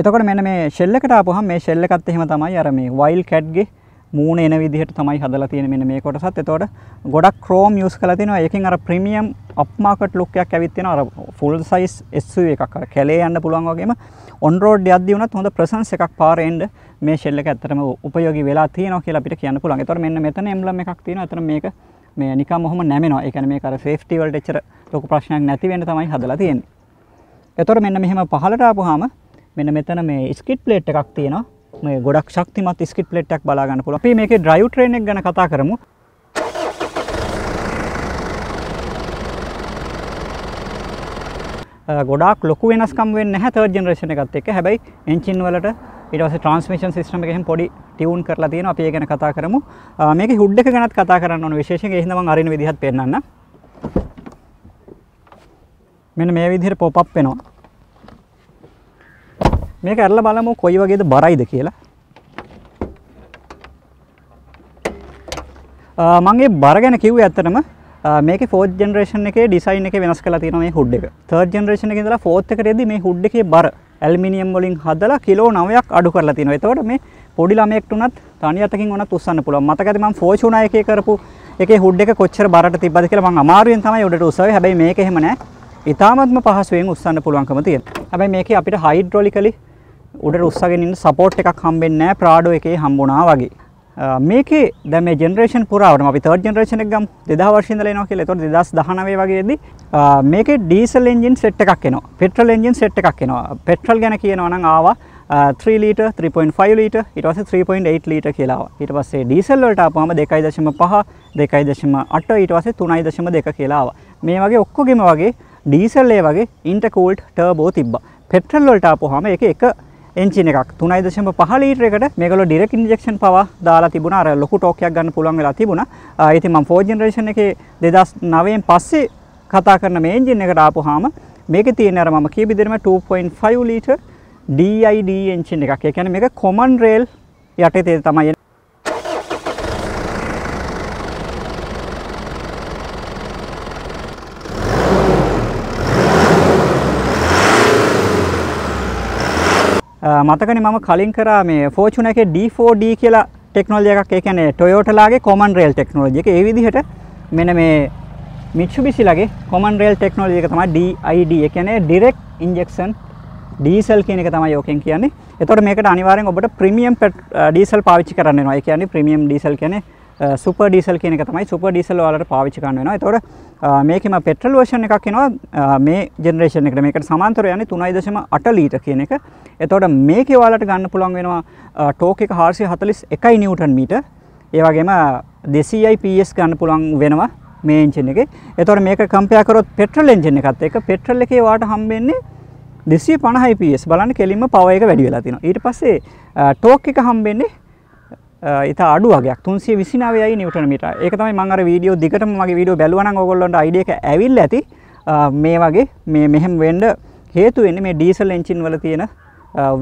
එතකොට මෙන්න මේ ෂෙල් එකට ආපුවහම මේ ෂෙල් එකත් එහෙම තමයි අර මේ වයිල් කැට්ගේ මූණ එන විදිහට තමයි හදලා තියෙන්නේ මෙන්න මේ කොටසත්. එතකොට ගොඩක් ක්‍රෝම් යූස් කරලා තිනවා. ඒකෙන් අර ප්‍රීමියම් අප් මාකට් ලුක් එකක් ඇවිත් තියෙනවා. අර ෆුල් සයිස් SUV එකක් අර කැලේ යන්න පුළුවන් වගේම ඔන් රෝඩ් යද්දී වුණත් හොඳ ප්‍රසන්ස් එකක් පාරේ එන්න මේ ෂෙල් එක ඇත්තටම උපයෝගී වෙලා තියෙනවා කියලා අපිට කියන්න පුළුවන්. එතකොට මෙන්න මෙතන එම්බ්ලම් එකක් තියෙනවා. එතන මේක මේ නිකම් ඔහොම නැමෙනවා. ඒ කියන්නේ මේක අර සේෆ්ටි වලට එච්චර ලොකු ප්‍රශ්නයක් නැති වෙන්න තමයි හදලා තියෙන්නේ. එතකොට මෙන්න මෙහෙම පහළට ආපුවාම මෙන්න මෙතන මේ ස්කිට් ප්ලේට් එකක් තියෙනවා. මේ ගොඩක් ශක්තිමත් ස්කිට් ප්ලේට් එකක් බලා ගන්න පුළුවන්. අපි මේකේ ඩ්‍රයිව් ට්‍රේන් එක ගැන කතා කරමු. ගොඩක් ලොකු වෙනස්කම් වෙන්නේ නැහැ තර්ඩ් ජෙනරේෂන් එකත් එක්ක. හැබැයි එන්ජින් වලට ඊට පස්සේ ට්‍රාන්ස්මිෂන් සිස්ටම් එකෙන් පොඩි ටියුන් කරලා තියෙනවා. අපි ඒ ගැන කතා කරමු. මේකේ හුඩ් එක ගැනත් කතා කරන්න ඕන විශේෂයෙන් ඒ හින්දා මම අරින විදිහත් පෙන්නන්න. මෙන්න මේ විදිහට පොප් අප් වෙනවා. මේක ඇරලා බලමු කොයි වගේද බරයිද කියලා. මගේ බර ගැන කිව්වේ ඇත්තටම මේක ෆෝත් ජෙනරේෂන් එකේ ඩිසයින් එක වෙනස් කරලා තියෙනවා මේ හුඩ් එක. තර්ඩ් ජෙනරේෂන් එකේ ඉඳලා ෆෝත් එකට එද්දි මේ හුඩ් එකේ බර ඇලුමිනියම් වලින් හදලා කිලෝ 9ක් අඩු කරලා තියෙනවා. එතකොට මේ පොඩි ළමයෙක්ට උනත් තනි අතකින් උනත් උස්සන්න පුළුවන්. මතකද මම ෆෝචුනා එකේ කරපු එකේ හුඩ් එක කොච්චර බරට තිබ්බද කියලා මම අමාරුවෙන් තමයි උඩට උස්සාවේ. හැබැයි මේක එහෙම නෑ. ඉතාමත්ම පහසුවෙන් උස්සන්න පුළුවන්කම තියෙනවා. හැබැයි මේකේ අපිට හයිඩ්‍රොලිකලි උඩට උස්සගෙන ඉන්න සපෝට් එකක් හම්බෙන්නේ නැහැ ප්‍රාඩෝ එකේ හම්බුණා වගේ. මේකේ දැන් මේ ජෙනරේෂන් පුරාවටම අපි තර්ඩ් ජෙනරේෂන් එක ගමු 2000 වර්ෂයේ ඉඳලා එනවා කියලා. ඒතකොට 2019 වගේදී මේකේ ඩීසල් එන්ජින් සෙට් එකක් එනවා. පෙට්‍රල් එන්ජින් සෙට් එකක් එනවා. පෙට්‍රල් ගැන කියනවා නම් ආවා 3 ලීටර් 3.5 ලීටර් ඊට පස්සේ 3.8 ලීටර් කියලා ආවා. ඊට පස්සේ ඩීසල් වලට ආපුවම 2.5 2.8 ඊට පස්සේ 3.2 කියලා ආවා. මේ වගේ ඔක්කොගෙම වගේ ඩීසල් ඒ වගේ ඉන්ටර්කූල්ඩ් ටර්බෝ තිබ්බා. පෙට්‍රල් වලට ආපුවාම ඒක එක එන්ජින් එකක් 3.5 ලීටර එකට මේගොල්ලෝ ඩිරෙක්ට් ඉන්ජෙක්ෂන් පවා දාලා තිබුණා. අර ලොකු ටෝක්යක් ගන්න පුළුවන් වෙලා තිබුණා. ඉතින් මම 4 ජෙනරේෂන් එකේ 2009 පස්සේ කතා කරන මේ එන්ජින් එකට ආපුවාම මේකේ තියෙන අර මම කියපු විදිහටම 2.5 ලීටර DID එන්ජින් එකක්. ඒ කියන්නේ මේක කොමන් රේල් යටතේ තමයි මතකනේ මම කලින් කරා මේ ෆෝචුන එකේ D4D කියලා ටෙක්නොලොජි එකක් ඒ කියන්නේ ටොයෝටලාගේ කොමන් රේල් ටෙක්නොලොජි එක. ඒ විදිහට මෙන්න මේ මිට්සුබිසි ලගේ කොමන් රේල් ටෙක්නොලොජි එක තමයි DID. ඒ කියන්නේ ඩිරෙක්ට් ඉන්ජෙක්ෂන් ඩීසල් කියන එක තමයි ඕකෙන් කියන්නේ. එතකොට මේකට අනිවාර්යෙන් ඔබට ප්‍රීමියම් ඩීසල් පාවිච්චි කරන්න වෙනවා. ඒ කියන්නේ ප්‍රීමියම් ඩීසල් කියන්නේ සුපර් ඩීසල් කියන එක තමයි සුපර් ඩීසල් වලට පාවිච්චි කරන්න වෙනවා. එතකොට මේකෙම පෙට්‍රල් වර්ෂන් එකක් එනවා මේ ජෙනරේෂන් එකට. මේකට සමාන්තරව යන්නේ 3.8 ලීටර් කියන එක. එතකොට මේකේ ඔයාලට ගන්න පුළුවන් වෙනවා ටෝක් එක 441 නිව්ටන් මීටර්. ඒ වගේම 200යි PS ගන්න පුළුවන් වෙනවා මේ එන්ජින් එකේ. එතකොට මේක කම්පෙයාර් කරොත් පෙට්‍රල් එන්ජින් එකත් එක්ක පෙට්‍රල් එකේ ඔයාලට හම්බෙන්නේ 250 PS බලන්න කෙලින්ම පවර් එක වැඩි වෙලා තියෙනවා. ඊට පස්සේ ටෝක් එක හම්බෙන්නේ ඉතා අඩු වගේක් 329යි නිව්ටන් මීටර්. ඒක තමයි මම අර වීඩියෝ දිගටම මගේ වීඩියෝ බැලුවා නම් ඕගොල්ලන්ට අයිඩියා එක ඇවිල්ලා ඇති. මේ වගේ මේ මෙහෙම වෙන්න හේතු වෙන්නේ මේ ඩීසල් එන්ජින් වල තියෙන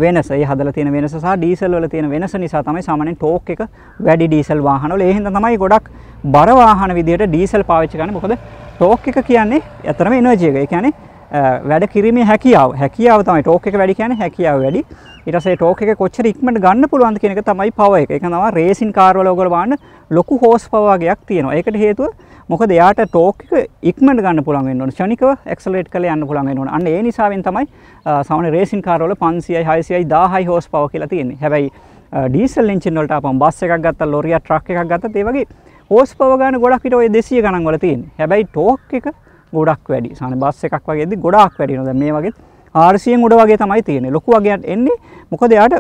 වෙනස. ඒ හදලා තියෙන වෙනස සහ ඩීසල් වල තියෙන වෙනස නිසා තමයි සාමාන්‍යයෙන් ටෝක් එක වැඩි ඩීසල් වාහන වල. ඒ හින්දා තමයි ගොඩක් බර වාහන විදියට ඩීසල් පාවිච්චි කරන්නේ. මොකද ටෝක් එක කියන්නේ ඇත්තටම එනර්ජි එක. ඒ කියන්නේ වැඩ කිරීමේ හැකියාව. හැකියාව තමයි ටෝක් එක වැඩි කියන්නේ හැකියාව වැඩි. ඊට පස්සේ ටෝක් එක කොච්චර ඉක්මනට ගන්න පුළුවන්ද කියන එක තමයි පවර් එක. ඒක තමයි රේසින් කාර් වල ඔයගොල්ලෝ බලන්න ලොකු හෝස් පවර් වගේක් තියෙනවා. ඒකට හේතුව මොකද එයාට ටෝක් එක ඉක්මනට ගන්න පුළුවන් වෙන්න ඕන. ක්ෂණිකව ඇක්සලරේට් කරලා යන්න පුළුවන් වෙන්න ඕන. අන්න ඒ නිසාවෙන් තමයි සාමාන්‍ය රේසින් කාර් වල 500යි 600යි 1000යි හෝස් පවර් කියලා තියෙන්නේ. හැබැයි ඩීසල් එන්ජින් වලට අපම් බස් එකක් ගත්තා ලොරියක් ට්‍රක් එකක් ගත්තත් ඒ වගේ හෝස් පවර් ගන්න ගොඩක් විතර ඔය 200 ගණන් වල තියෙන්නේ. හැබැයි ටෝක් එක ගොඩක් වැඩි. සාමාන්‍ය බස් එකක් වගේදී ගොඩාක් වැඩි වෙනවා. දැන් මේ වගේ 400න් උඩ වගේ තමයි තියෙන්නේ. ලොකු වගේක් එන්නේ. මොකද එයාට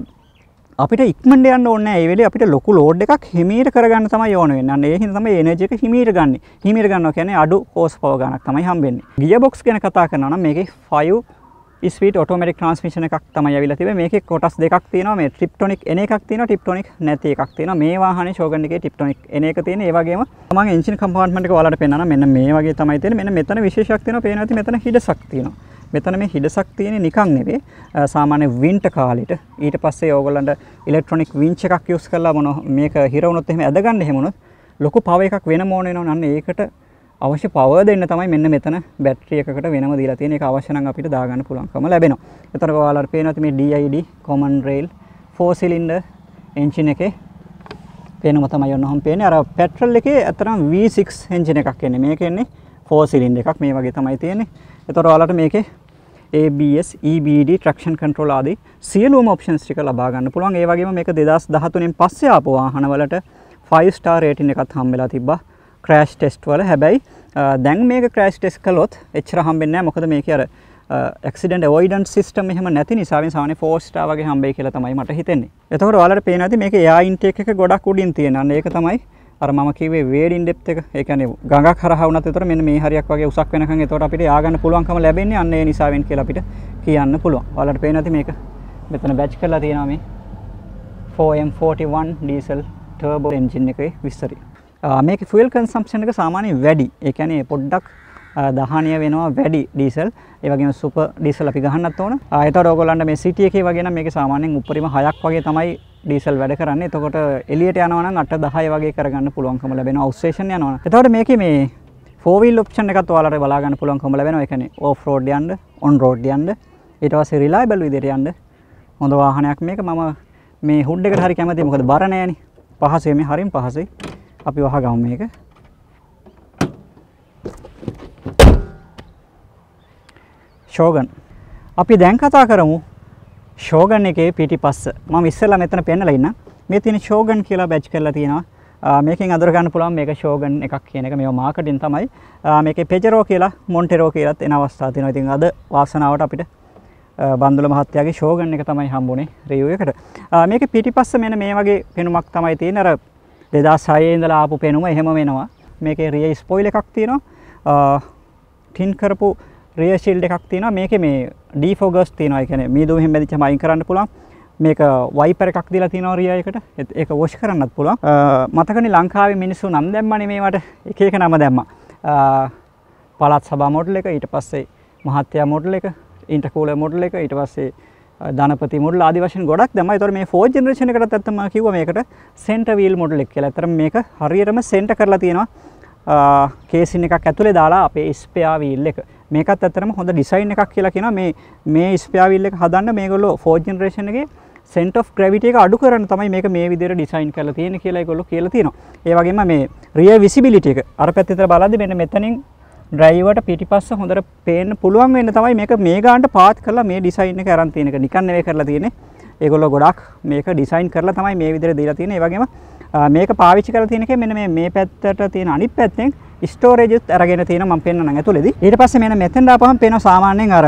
අපිට ඉක්මනට යන්න ඕනේ නැහැ. ඒ වෙලේ අපිට ලොකු ලෝඩ් එකක් හිමීට කරගන්න තමයි ඕන වෙන්නේ. අන්න ඒ හින්දා තමයි එනර්ජි එක හිමීට ගන්න. හිමීට ගන්නවා කියන්නේ අඩු හෝස් පවර් ගණක් තමයි හම්බෙන්නේ. ගියර් බොක්ස් ගැන කතා කරනවා නම් මේකේ 5 ස්පීඩ් ඔටෝමැටික් ට්‍රාන්ස්මිෂන් එකක් තමයි ඇවිල්ලා තිබෙන්නේ. මේකේ කොටස් දෙකක් තියෙනවා. මේ ට්‍රිප්ටොනික් එන එකක් තියෙනවා. ටිප්ටොනික් නැති එකක් තියෙනවා. මේ වාහනේ ෂෝගන් එකේ ටිප්ටොනික් එන එක තියෙන. ඒ වගේම මම එන්ජින් කම්පාර්ට්මන්ට් එක ඔයාලට පෙන්නනවා. මෙන්න මේ වගේ තමයි තියෙන්නේ. මෙන්න මෙතන විශේෂයක් තියෙනවා. පේනවා ඇති මෙතන හිඩසක් තියෙනවා. මෙතන මේ හිඩසක් තියෙන නිකන් නෙවෙයි සාමාන්‍ය වින්ටර් කාලෙට ඊට පස්සේ ඕගොල්ලන්ට ඉලෙක්ට්‍රොනික වින්ච් එකක් යූස් කරලා මොන මේක හිර වුණොත් එහෙම ඇදගන්න එහෙම වුණොත් ලොකු පව එකක් වෙනම ඕන වෙනවා අන්න ඒකට අවශ්‍ය පවර් දෙන්න තමයි මෙන්න මෙතන බැටරි එකකට වෙනම දීලා තියෙන එක අවශ්‍ය නම් අපිට දාගන්න පුළුවන්කම ලැබෙනවා. එතකොට ඔයාලට පේනවා මේ DID common rail 4 cylinder engine එකේ පේනම තමයි ඔන්නහම පේන්නේ. අර පෙට්‍රල් එකේ අතරම V6 engine එකක් එන්නේ. මේක එන්නේ 4 cylinder එකක් මේ වගේ තමයි තියෙන්නේ. එතකොට ඔයාලට මේකේ ABS, EBD, traction control ආදී සියලුම options ටික ලබා ගන්න පුළුවන්. ඒ වගේම මේක 2013 න් පස්සේ ආපු වාහනවලට 5 star rating එකත් හම්බෙලා තිබ්බා. ක්‍රෑෂ් ටෙස්ට් වල හැබැයි දැන් මේක ක්‍රෑෂ් ටෙස්ට් කළොත් එච්චර හම්බෙන්නේ නැහැ. මොකද මේකේ අර ඇක්සිඩන්ට් අවොයිඩන්ස් සිස්ටම් එහෙම නැති නිසා මේ සාමාන්‍ය 4 star වගේ හම්බෙයි කියලා තමයි මට හිතෙන්නේ. එතකොට ඔයාලට පේනවා ඇති මේකේ එයා ඉන්ටේක් එක ගොඩක් උඩින් තියෙනවා. අන්න ඒක තමයි අර මම කිව්වේ වේඩින් ඩෙප්ත් එක. ඒ කියන්නේ ගඟක් හරහා වුණත් ඒතර මෙන්න මේ හරියක් වගේ උසක් වෙනකන් ඒතකොට අපිට යා ගන්න පුළුවන්කම ලැබෙන්නේ අන්න ඒ නිසාවෙන් කියලා අපිට කියන්න පුළුවන්. ඔයාලට පේනවා ඇති මේක මෙතන බැච් කරලා තියෙනවා මේ 4M41 diesel turbo engine එකේ විස්තරය. මේක ෆුවල් කන්සම්ප්ෂන් එක සාමාන්‍යයෙන් වැඩි. ඒ කියන්නේ පොඩ්ඩක් දහනය වෙනවා වැඩි ඩීසල් ඒ වගේම සුපර් ඩීසල් අපි ගහන්නත් ඕන. ඒතකොට ඕගොල්ලන්ට මේ සිටි එකේ වගේ නම් මේක සාමාන්‍යයෙන් උඩරිම 6ක් වගේ තමයි ඩීසල් වැඩ කරන්නේ. එතකොට එළියට යනවා නම් 8 10 වගේ කරගන්න පුළුවන්කම ලැබෙනවා අවුට් ස්ටේෂන් යනවා. එතකොට මේකේ මේ ෆෝර් වීල් ඔප්ෂන් එකත් ඔයාලට බලා ගන්න පුළුවන්කම ලැබෙනවා. ඒ කියන්නේ ඕෆ් රෝඩ් යන්න, ඔන් රෝඩ් යන්න, ඊට පස්සේ රිලයබල් විදිහට යන්න. හොඳ වාහනයක් මේක මම මේ හුඩ් එකට හරි කැමතියි. මොකද බර නෑනේ. පහසුයි මේ හරිම පහසුයි. අපි වහගමු මේක. ෂෝගන්. අපි දැන් කතා කරමු ෂෝගන් එකේ පිටිපස්ස. මම ඉස්සෙල්ලා මෙතන පෙන්නලා ඉන්නම්. මේ තියෙන ෂෝගන් කියලා බැච් කරලා තියෙනවා. මේකෙන් අඳුර ගන්න පුළුවන් මේක ෂෝගන් එකක් කියන එක මේව මාකටින් තමයි. මේකේ පෙජරෝ කියලා මොන්ටෙරෝ කියලාත් එන අවස්ථා තියෙනවා. ඉතින් අද වාසනාවට අපිට බන්දුල මහත්තයාගේ ෂෝගන් එක තමයි හම්බුනේ රිව් එකට. මේක පිටිපස්ස මෙන්න මේ වගේ පෙනුමක් තමයි තියෙන. අර 2006 ඉඳලා ආපු පෙනුම එහෙම වෙනවා. මේකේ රිය ස්පොයිල් එකක් තියෙනවා. ටින් කරපු රිය ෂීල්ඩ් එකක් තියෙනවා. මේකේ මේ ඩීෆෝගස් තියෙනවා. ඒ කියන්නේ මීදුම එහෙම බැදිච්චම අයින් කරන්න පුළුවන්. මේක වයිපර් එකක් දීලා තියෙනවා රිය එකට. ඒක වොෂ් කරන්නත් පුළුවන්. මතකනේ ලංකාවේ මිනිස්සු නම් දැම්මනේ මේවට එක එක නම දැම්මා. පළාත් සභා මොඩල් එක ඊට පස්සේ මහත්තයා මොඩල් එක ඉන්ටර්කූලර් මොඩල් එක ඊට පස්සේ ධනපති මුඩල් ආදි වශයෙන් ගොඩක් දැම්මා. ඒතකොට මේ 4 ජෙනරේෂන් එකටත් ඇත්තම කිව්වා මේකට සෙන්ටර් වීල් මොඩල් එක කියලා. ඇත්තටම මේක හරියටම සෙන්ටර් කරලා තියෙනවා. කේසින් එකක් ඇතුලේ දාලා අපේ ස්පෙයා වීල් එක. මේකත් ඇත්තටම හොඳ ඩිසයින් එකක් කියලා කියනවා. මේ මේ ස්පෙයා වීල් එක හදන්න මේගොල්ලෝ 4 ජෙනරේෂන් එකේ සෙන්ට් ඔෆ් ග්‍රැවිටි එක අඩු කරන්න තමයි මේක මේ විදිහට ඩිසයින් කරලා තියෙන්නේ කියලා ඒගොල්ලෝ කියලා තියෙනවා. ඒ වගේම මේ රියර් විසිබිලිටි එක අර පැත්තට බලද්දි මෙන්න මෙතනින් ඩ්‍රයිවට පිටිපස්ස හොඳට පේන්න පුළුවන් වෙන්න තමයි මේක මේ ගානට පාත් කරලා මේ ඩිසයින් එක අරන් තියෙන එක නිකන් නෙවෙයි කරලා තියෙන්නේ. ඒගොල්ලෝ ගොඩක් මේක ඩිසයින් කරලා තමයි මේ විදිහට දීලා තියෙන්නේ. ඒ වගේම මේක පාවිච්චි කරලා තියෙන එකේ මෙන්න මේ මේ පැත්තට තියෙන අනිත් පැත්තෙන් ස්ටෝරේජ්ත් අරගෙන තියෙනවා මම පෙන්නනම් ඇතුළේදී. ඊට පස්සේ මෙන්න මෙතෙන් දාපුවම පේනවා සාමාන්‍යයෙන් අර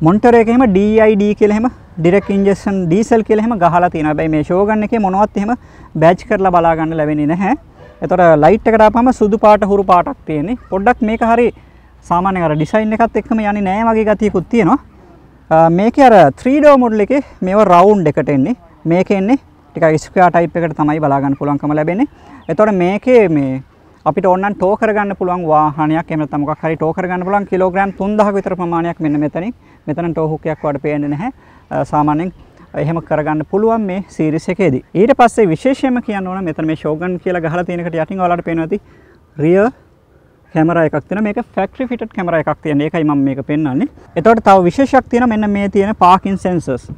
මොන්ටර් එකේ එහෙම DID කියලා එහෙම ඩිරෙක්ට් ඉන්ජෙක්ෂන් ඩීසල් කියලා එහෙම ගහලා තියෙනවා. හැබැයි මේ ෂෝගන් එකේ මොනවත් එහෙම බෑච් කරලා බලා ගන්න ලැබෙන්නේ නැහැ. එතකොට ලයිට් එකට ආපම සුදු පාට හුරු පාටක් තියෙන්නේ. පොඩ්ඩක් මේක හරි සාමාන්‍යයෙන් අර ඩිසයින් එකත් එක්කම යන්නේ නැහැ වගේ ගතියකුත් තියෙනවා. මේකේ අර 3 door model එකේ මේව රවුන්ඩ් එකට එන්නේ. මේකේ එන්නේ ටිකක් ස්ක්වෙයාර් ටයිප් එකට තමයි බලා ගන්න පුළුවන්කම ලැබෙන්නේ. එතකොට මේකේ මේ අපිට ඕනනම් ටෝ කරගන්න පුළුවන් වාහනයක් එහෙම නැත්නම් මොකක් හරි ටෝ කරගන්න පුළුවන් කිලෝග්‍රෑම් 3000ක විතර ප්‍රමාණයක් මෙන්න මෙතනින්. මෙතන ටෝ හුක් එකක් වඩ පේන්නේ නැහැ. සාමාන්‍යයෙන් එහෙම කරගන්න පුළුවන් මේ සීරීස් එකේදී. ඊට පස්සේ විශේෂයෙන්ම කියන්න ඕන මෙතන මේ ෂෝගන් කියලා ගහලා තියෙන එකට යටින් ඔයාලට පේනවා ඇති රියර් කැමරා එකක් තියෙනවා. මේක ෆැක්ටරි ෆිටඩ් කැමරා එකක් තියෙන. ඒකයි මම මේක පෙන්වන්නේ. එතකොට තව විශේෂයක් තියෙනවා මෙන්න මේ තියෙන පාකින් සෙන්සර්ස්.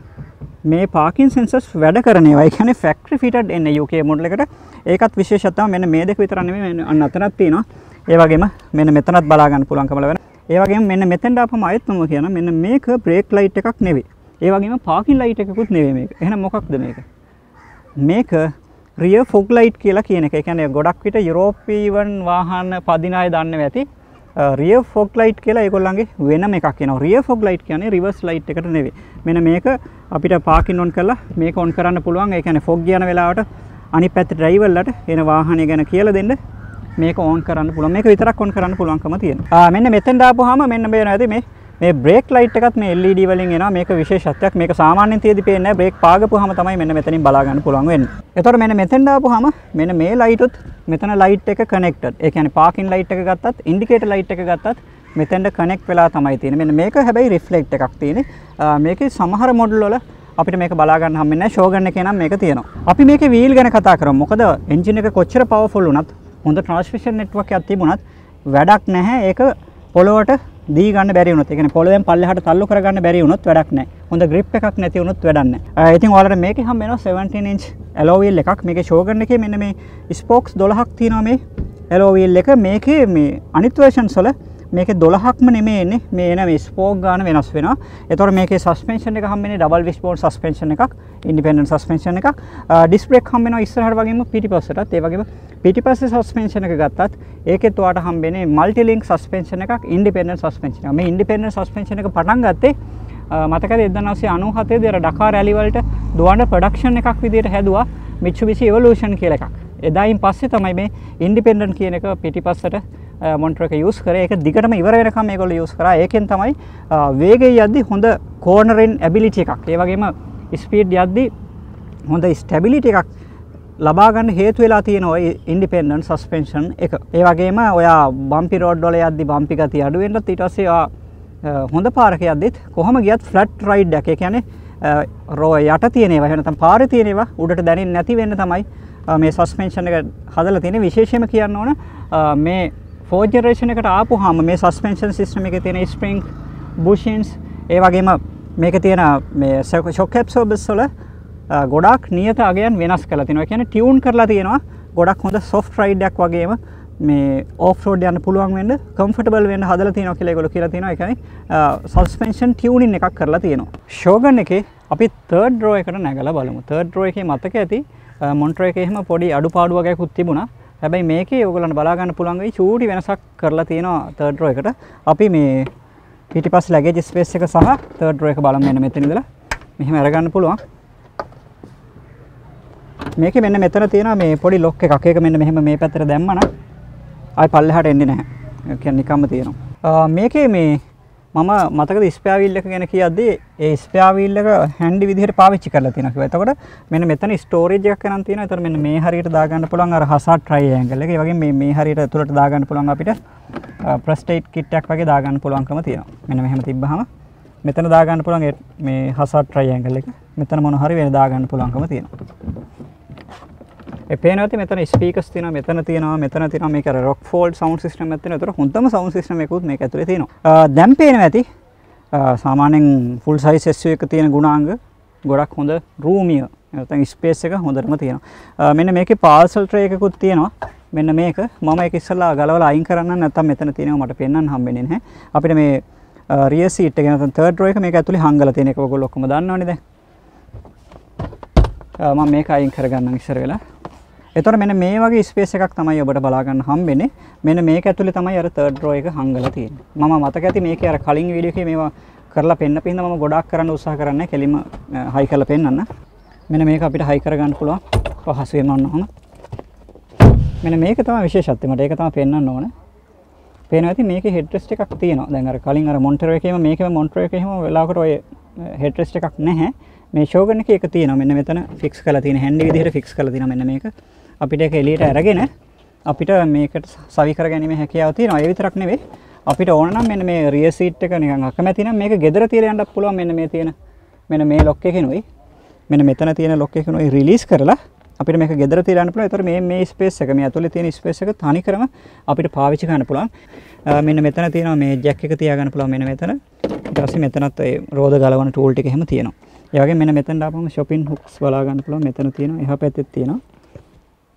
මේ පාකින් සෙන්සර්ස් වැඩ කරන ඒවා. ඒ කියන්නේ ෆැක්ටරි ෆිටඩ් එන්නේ UK මොඩල් එකට. ඒකත් විශේෂයක් තමයි මෙන්න මේ දෙක විතර නෙමෙයි අන්න අතනක් තියෙනවා. ඒ වගේම මෙන්න මෙතනත් බලා ගන්න පුළුවන්කම ලැබෙනවා. ඒ වගේම මෙන්න මෙතෙන්ට ආපම ආයෙත් මම කියන මෙන්න මේක බ්‍රේක් ලයිට් එකක් නෙවෙයි. ඒ වගේම පාකින් ලයිට් එකකුත් නෙවෙයි මේක. එහෙනම් මොකක්ද මේක? මේක රිය ෆොග් ලයිට් කියලා කියන එක. ඒ කියන්නේ ගොඩක් විට යුරෝපීවන් වාහන පදින අය දන්නේ නැති රිය ෆොග් ලයිට් කියලා ඒගොල්ලන්ගේ වෙනම එකක් කියනවා. රිය ෆොග් ලයිට් කියන්නේ රිවර්ස් ලයිට් එකට නෙවෙයි. මෙන්න මේක අපිට පාකින් ඔන් කරලා මේක ඔන් කරන්න පුළුවන්. ඒ කියන්නේ ෆොග් යන වෙලාවට අනිත් පැත්තේ ඩ්‍රයිවර්ලට එන වාහනය ගැන කියලා දෙන්න මේක ඕන් කරන්න පුළුවන්. මේක විතරක් ඔන් කරන්න පුළුවන්කම තියෙනවා. මෙන්න මෙතෙන් දාපුවාම මෙන්න මේ නැති මේ මේ බ්‍රේක් ලයිට් එකත් මේ LED වලින් එනවා මේක විශේෂත්වයක් මේක සාමාන්‍යයෙන් තියදී පේන්නේ නැහැ බ්‍රේක් පාගපුවාම තමයි මෙන්න මෙතනින් බලා ගන්න පුළුවන් වෙන්නේ. එතකොට මෙන්න මෙතෙන් දාපුවාම මෙන්න මේ ලයිටුත් මෙතන ලයිට් එක කනෙක්ටඩ්. ඒ කියන්නේ පාකින් ලයිට් එක ගත්තත් ඉන්ඩිකේටර් ලයිට් එක ගත්තත් මෙතෙන්ට කනෙක්ට් වෙලා තමයි තියෙන්නේ. මෙන්න මේක හැබැයි රිෆ්ලෙක්ට් එකක් තියෙන්නේ. මේකේ සමහර මොඩල් වල අපිට මේක බලා ගන්න හම්බෙන්නේ නැහැ. ෂෝගන් එකේ නම් මේක තියෙනවා. අපි මේකේ වීල් ගැන කතා කරමු. මොකද එන්ජින් එක කොච්චර පවර්ෆුල් වුණත් හොඳ ට්‍රාන්ස්මිෂන් නෙට්වර්ක් එකක් තිබුණත් වැඩක් නැහැ. ඒක පොළොවට දී ගන්න බැරි වුණොත්. ඒ කියන්නේ පොළොවෙන් පල්ලෙහාට තල්ලු කරගන්න බැරි වුණොත් වැඩක් නැහැ. හොඳ grip එකක් නැති වුණොත් වැඩක් නැහැ. ඉතින් ඔයාලට මේකේ හම්බ වෙනවා 17 inch alloy wheel එකක්. මේකේ ෂෝගන් එකේ මෙන්න මේ spokes 12ක් තියෙනවා මේ alloy wheel එක. මේකේ මේ අනිත් versions වල මේක දොළහක්ම නෙමේන්නේ මේ එන මේ ස්පෝක් ගාන වෙනස් වෙනවා. එතොට මේක සස්පෙන්ෂන් එක හම්බෙන ඩබල් විස්පෝන් සස්පෙන්ෂන් එකක් ඉන්ඩිපෙන්ඩන් සස්පෙන්ෂන් එකක්. ඩිස්ප්‍රෙක් හම්බෙන ඉස්සරහට වගේම පිටිපස්සටත්. ඒ වගේම පිටිපස්සේ සස්පෙන්ෂන් එක ගත්තත් ඒකෙත් ඔයාට හම්බෙන්නේ මල්ටි ලින්ක් සස්පෙන්ෂන් එකක් ඉන්ඩිපෙන්ඩන් සස්පෙන්ෂන් එක මේ ඉන්ඩිපෙන්ඩන් සස්පෙන්ෂන් එක පටන් ගත්තේ මතකද එදනවසේ අනුහතේ දෙර ඩකා රැලිවලට දුවන්න ප්‍රඩක්ෂන් එකක් විදියට හැදවා මිච්චුවිසි එවලූෂන් කියල එකක්. එදායින් පස්සේ තමයි මේ ඉන්ඩිපෙන්ඩන් කියන එක පිටිපස්සට මොන්ටර එක යස් කර. එක දිගටම ඉවර වෙනකම් මේගොල්ල යස් කර. ඒකෙන් තමයි වේගේ යද්දි හොඳ කෝනරෙන් ඇබිලිටි එකක්. ඒ වගේම ස්පීඩ් යද්දි හොඳ ස්ටැබිලිටි එකක් ලබාගන්න හේතු වෙලා තියෙනවා ඉන්ඩිපෙන්ඩන් සස්පෙන්ෂන් එක. ඒ වගේම ඔයා බම්පි රෝඩ්ඩොල යද්දි බම්පිගති අඩුවෙන්ට ඊටස්සේ හොඳ පාරක යද්දිත් කොහොම ගියත් ෆ්ලට් රයිඩ් එක කියන්නේ රෝ යට තියෙනේ වහනතම් පාර තියෙනවා උඩට දැනින් නැති වෙන්න තමයි මේ සස්පෙන්ෂන් එක හදලා තියෙන විශේෂම කියන්න ඕන මේ ෆෝජරේෂන එකට ආපු හම මේ සස්පෙන්ෂන් සිස්ටම එක තියෙන ස්ප්‍රිං බුෂන්ස් ඒ වගේම මේක තියෙන මේ ශොක්කැප්සෝබස් වල ගොඩක් නියත අගයන් වෙනස් කලා තිනවා කියන ටියවුන් කරලා තියෙනවා. ගොඩක් හොඳ සොෆ් රයිඩ්ඩක් වගේම මේ ඕෆෝඩ් යන්න පුළුවන් වෙන්න කම්ෆටබල් වෙන්න හදල තියන කෙලෙගොල කියලා තියෙන එකයි සස්පෙන්ෂන් ටියවනින් එකක් කරලා තියෙනවා. ශෝගන් එක අපි තර්ඩ රෝ එකට නැගල බලමු. තර්ඩ රෝ එක මතක ඇති මොන්ට්‍ර එක එහෙම පොඩි අඩු පාඩුවගයකුත් තිබුණා. හැබැයි මේකේ ඔයගලන්ට බලාගන්න පුළුවන් වෙයි චූටි වෙනසක් කරලා තියෙනවා තර්ඩ් රෝ එකට. අපි මේ පිටිපස්ස ලැගේජ් ස්පේස් එක සහ තර්ඩ් රෝ එක බලමු මෙන්න මෙතන ඉඳලා. මෙහෙම අරගන්න පුළුවන්. මේකේ මෙන්න මෙතන තියෙනවා මේ පොඩි ලොක් එකක්. ඒක මෙන්න මෙහෙම මේ පැත්තට දැම්මනම් ආයි පල්ලෙහාට එන්නේ නැහැ. ඒ කියන්නේ නිකම්ම තියෙනවා. මේකේ මේ මම මතකද ස්පෑවිල් එක ගැන කියද්දී ඒ ස්පෑවිල් එක හැන්ඩි විදිහට පාවිච්චි කරලා තියෙනවා කිව්වා. එතකොට මෙන්න මෙතන ස්ටෝරේජ් එකක් කරන් තියෙනවා. ඒතර මෙන්න මේ හරියට දාගන්න පුළුවන් අර හසාඩ් ට්‍රයිඇන්ගල් එක. ඒ වගේම මේ මේ හරියට ඇතුළට දාගන්න පුළුවන් අපිට ප්‍රස්ටේට් කිට් එකක් වගේ දාගන්න පුළුවන්කම තියෙනවා. මෙන්න මෙහෙම තිබ්බහම මෙතන දාගන්න පුළුවන් මේ හසාඩ් ට්‍රයිඇන්ගල් එක. මෙතන මොන හරි වෙන දාගන්න පුළුවන්කම තියෙනවා. පේන ඇති මෙතන ස්පීකස් තියෙනවා මෙතන තියෙනවා මෙතන තියෙනවා මේක අර රොක් ෆෝල්ඩ් සවුන්ඩ් සිස්ටම් එකක් තියෙනවා. ඒතර හොඳම සවුන්ඩ් සිස්ටම් එකකුත් මේක ඇතුලේ තියෙනවා. දැන් පේනවා ඇති සාමාන්‍යයෙන් ෆුල් සයිස් SU එක තියෙන ගුණාංග ගොඩක් හොඳ රූමිය නැත්නම් ස්පේස් එක හොඳටම තියෙනවා. මෙන්න මේකේ පාර්සල් ට්‍රේ එකකුත් තියෙනවා. මෙන්න මේක මම ඒක ඉස්සලා ගලවලා අයින් කරන්න නැත්නම් මෙතන තියෙනවා මට පෙන්වන්න හම්බෙන්නේ නැහැ. අපිට මේ රියර් සීට් එක නැත්නම් තර්ඩ් රෝ එක මේක ඇතුලේ හංගලා තියෙන එක ඔයගොල්ලෝ ඔක්කොම දන්නවනේ දැන්. මම මේක අයින් කරගන්නම් ඉස්සර වෙලා. එතකොට මෙන්න මේ වගේ ස්පේස් එකක් තමයි ඔබට බලා ගන්න හම්බෙන්නේ. මෙන්න මේක ඇතුලේ තමයි අර තර්ඩ් රෝ එක හංගලා තියෙන්නේ. මම මතක ඇති මේකේ අර කලින් වීඩියෝ එකේ මේවා කරලා පෙන්න පින්ද මම ගොඩාක් කරන්න උත්සාහ කරන්නේ කෙලිම හයි කරලා පෙන්නන්න. මෙන්න මේක අපිට හයි කරගන්න පුළුවන්. පහසුවෙන් ඔන්නවම. මෙන්න මේක තමයි විශේෂත්වය. මට ඒක තමයි පෙන්වන්න ඕනේ. පේනවා ඇති මේකේ හෙඩ් රෙස්ට් එකක් තියෙනවා. දැන් අර කලින් අර මොන්ටර් එකේම මේකේම මොන්ටර් එකේම වෙලාවකට ඔය හෙඩ් රෙස්ට් එකක් නැහැ. මේ ෂෝගන් එකේ එක තියෙනවා. මෙන්න මෙතන ෆික්ස් කරලා තියෙන හැන්ඩි විදිහට ෆික්ස් කරලා තියෙනවා මෙන්න මේක. අපිට ඒක එළියට අරගෙන අපිට මේකට සවි කර ගැනීම හැකියාව තියෙනවා. ඒ විතරක් නෙවෙයි අපිට ඕන නම් මෙන්න මේ රියර් සීට් එක නිකන් අකමැති නම් මේක ගෙදර තියලා යන්නත් පුළුවන් මෙන්න මේ තියෙන මෙන්න මේ ලොක් එකකිනුයි මෙන්න මෙතන තියෙන ලොක් එකකිනුයි රිලීස් කරලා අපිට මේක ගෙදර තියලා යන්න පුළුවන්. ඒතර මේ මේ ස්පේස් එක මේ ඇතුලේ තියෙන ස්පේස් එක තනි කරම අපිට පාවිච්චි කරන්න පුළුවන්. මෙන්න මෙතන තියෙනවා මේ ජැක් එක තියාගන්න පුළුවන් මෙන්න මෙතන. ඊට පස්සේ මෙතනත් ඒ රෝද ගලවන ටූල් ටික එහෙම තියෙනවා. ඒ වගේම මෙන්න මෙතන දාපුවම shopping hooks බලා ගන්න පුළුවන්. මෙතන තියෙනවා. එහා පැත්තෙත් තියෙනවා.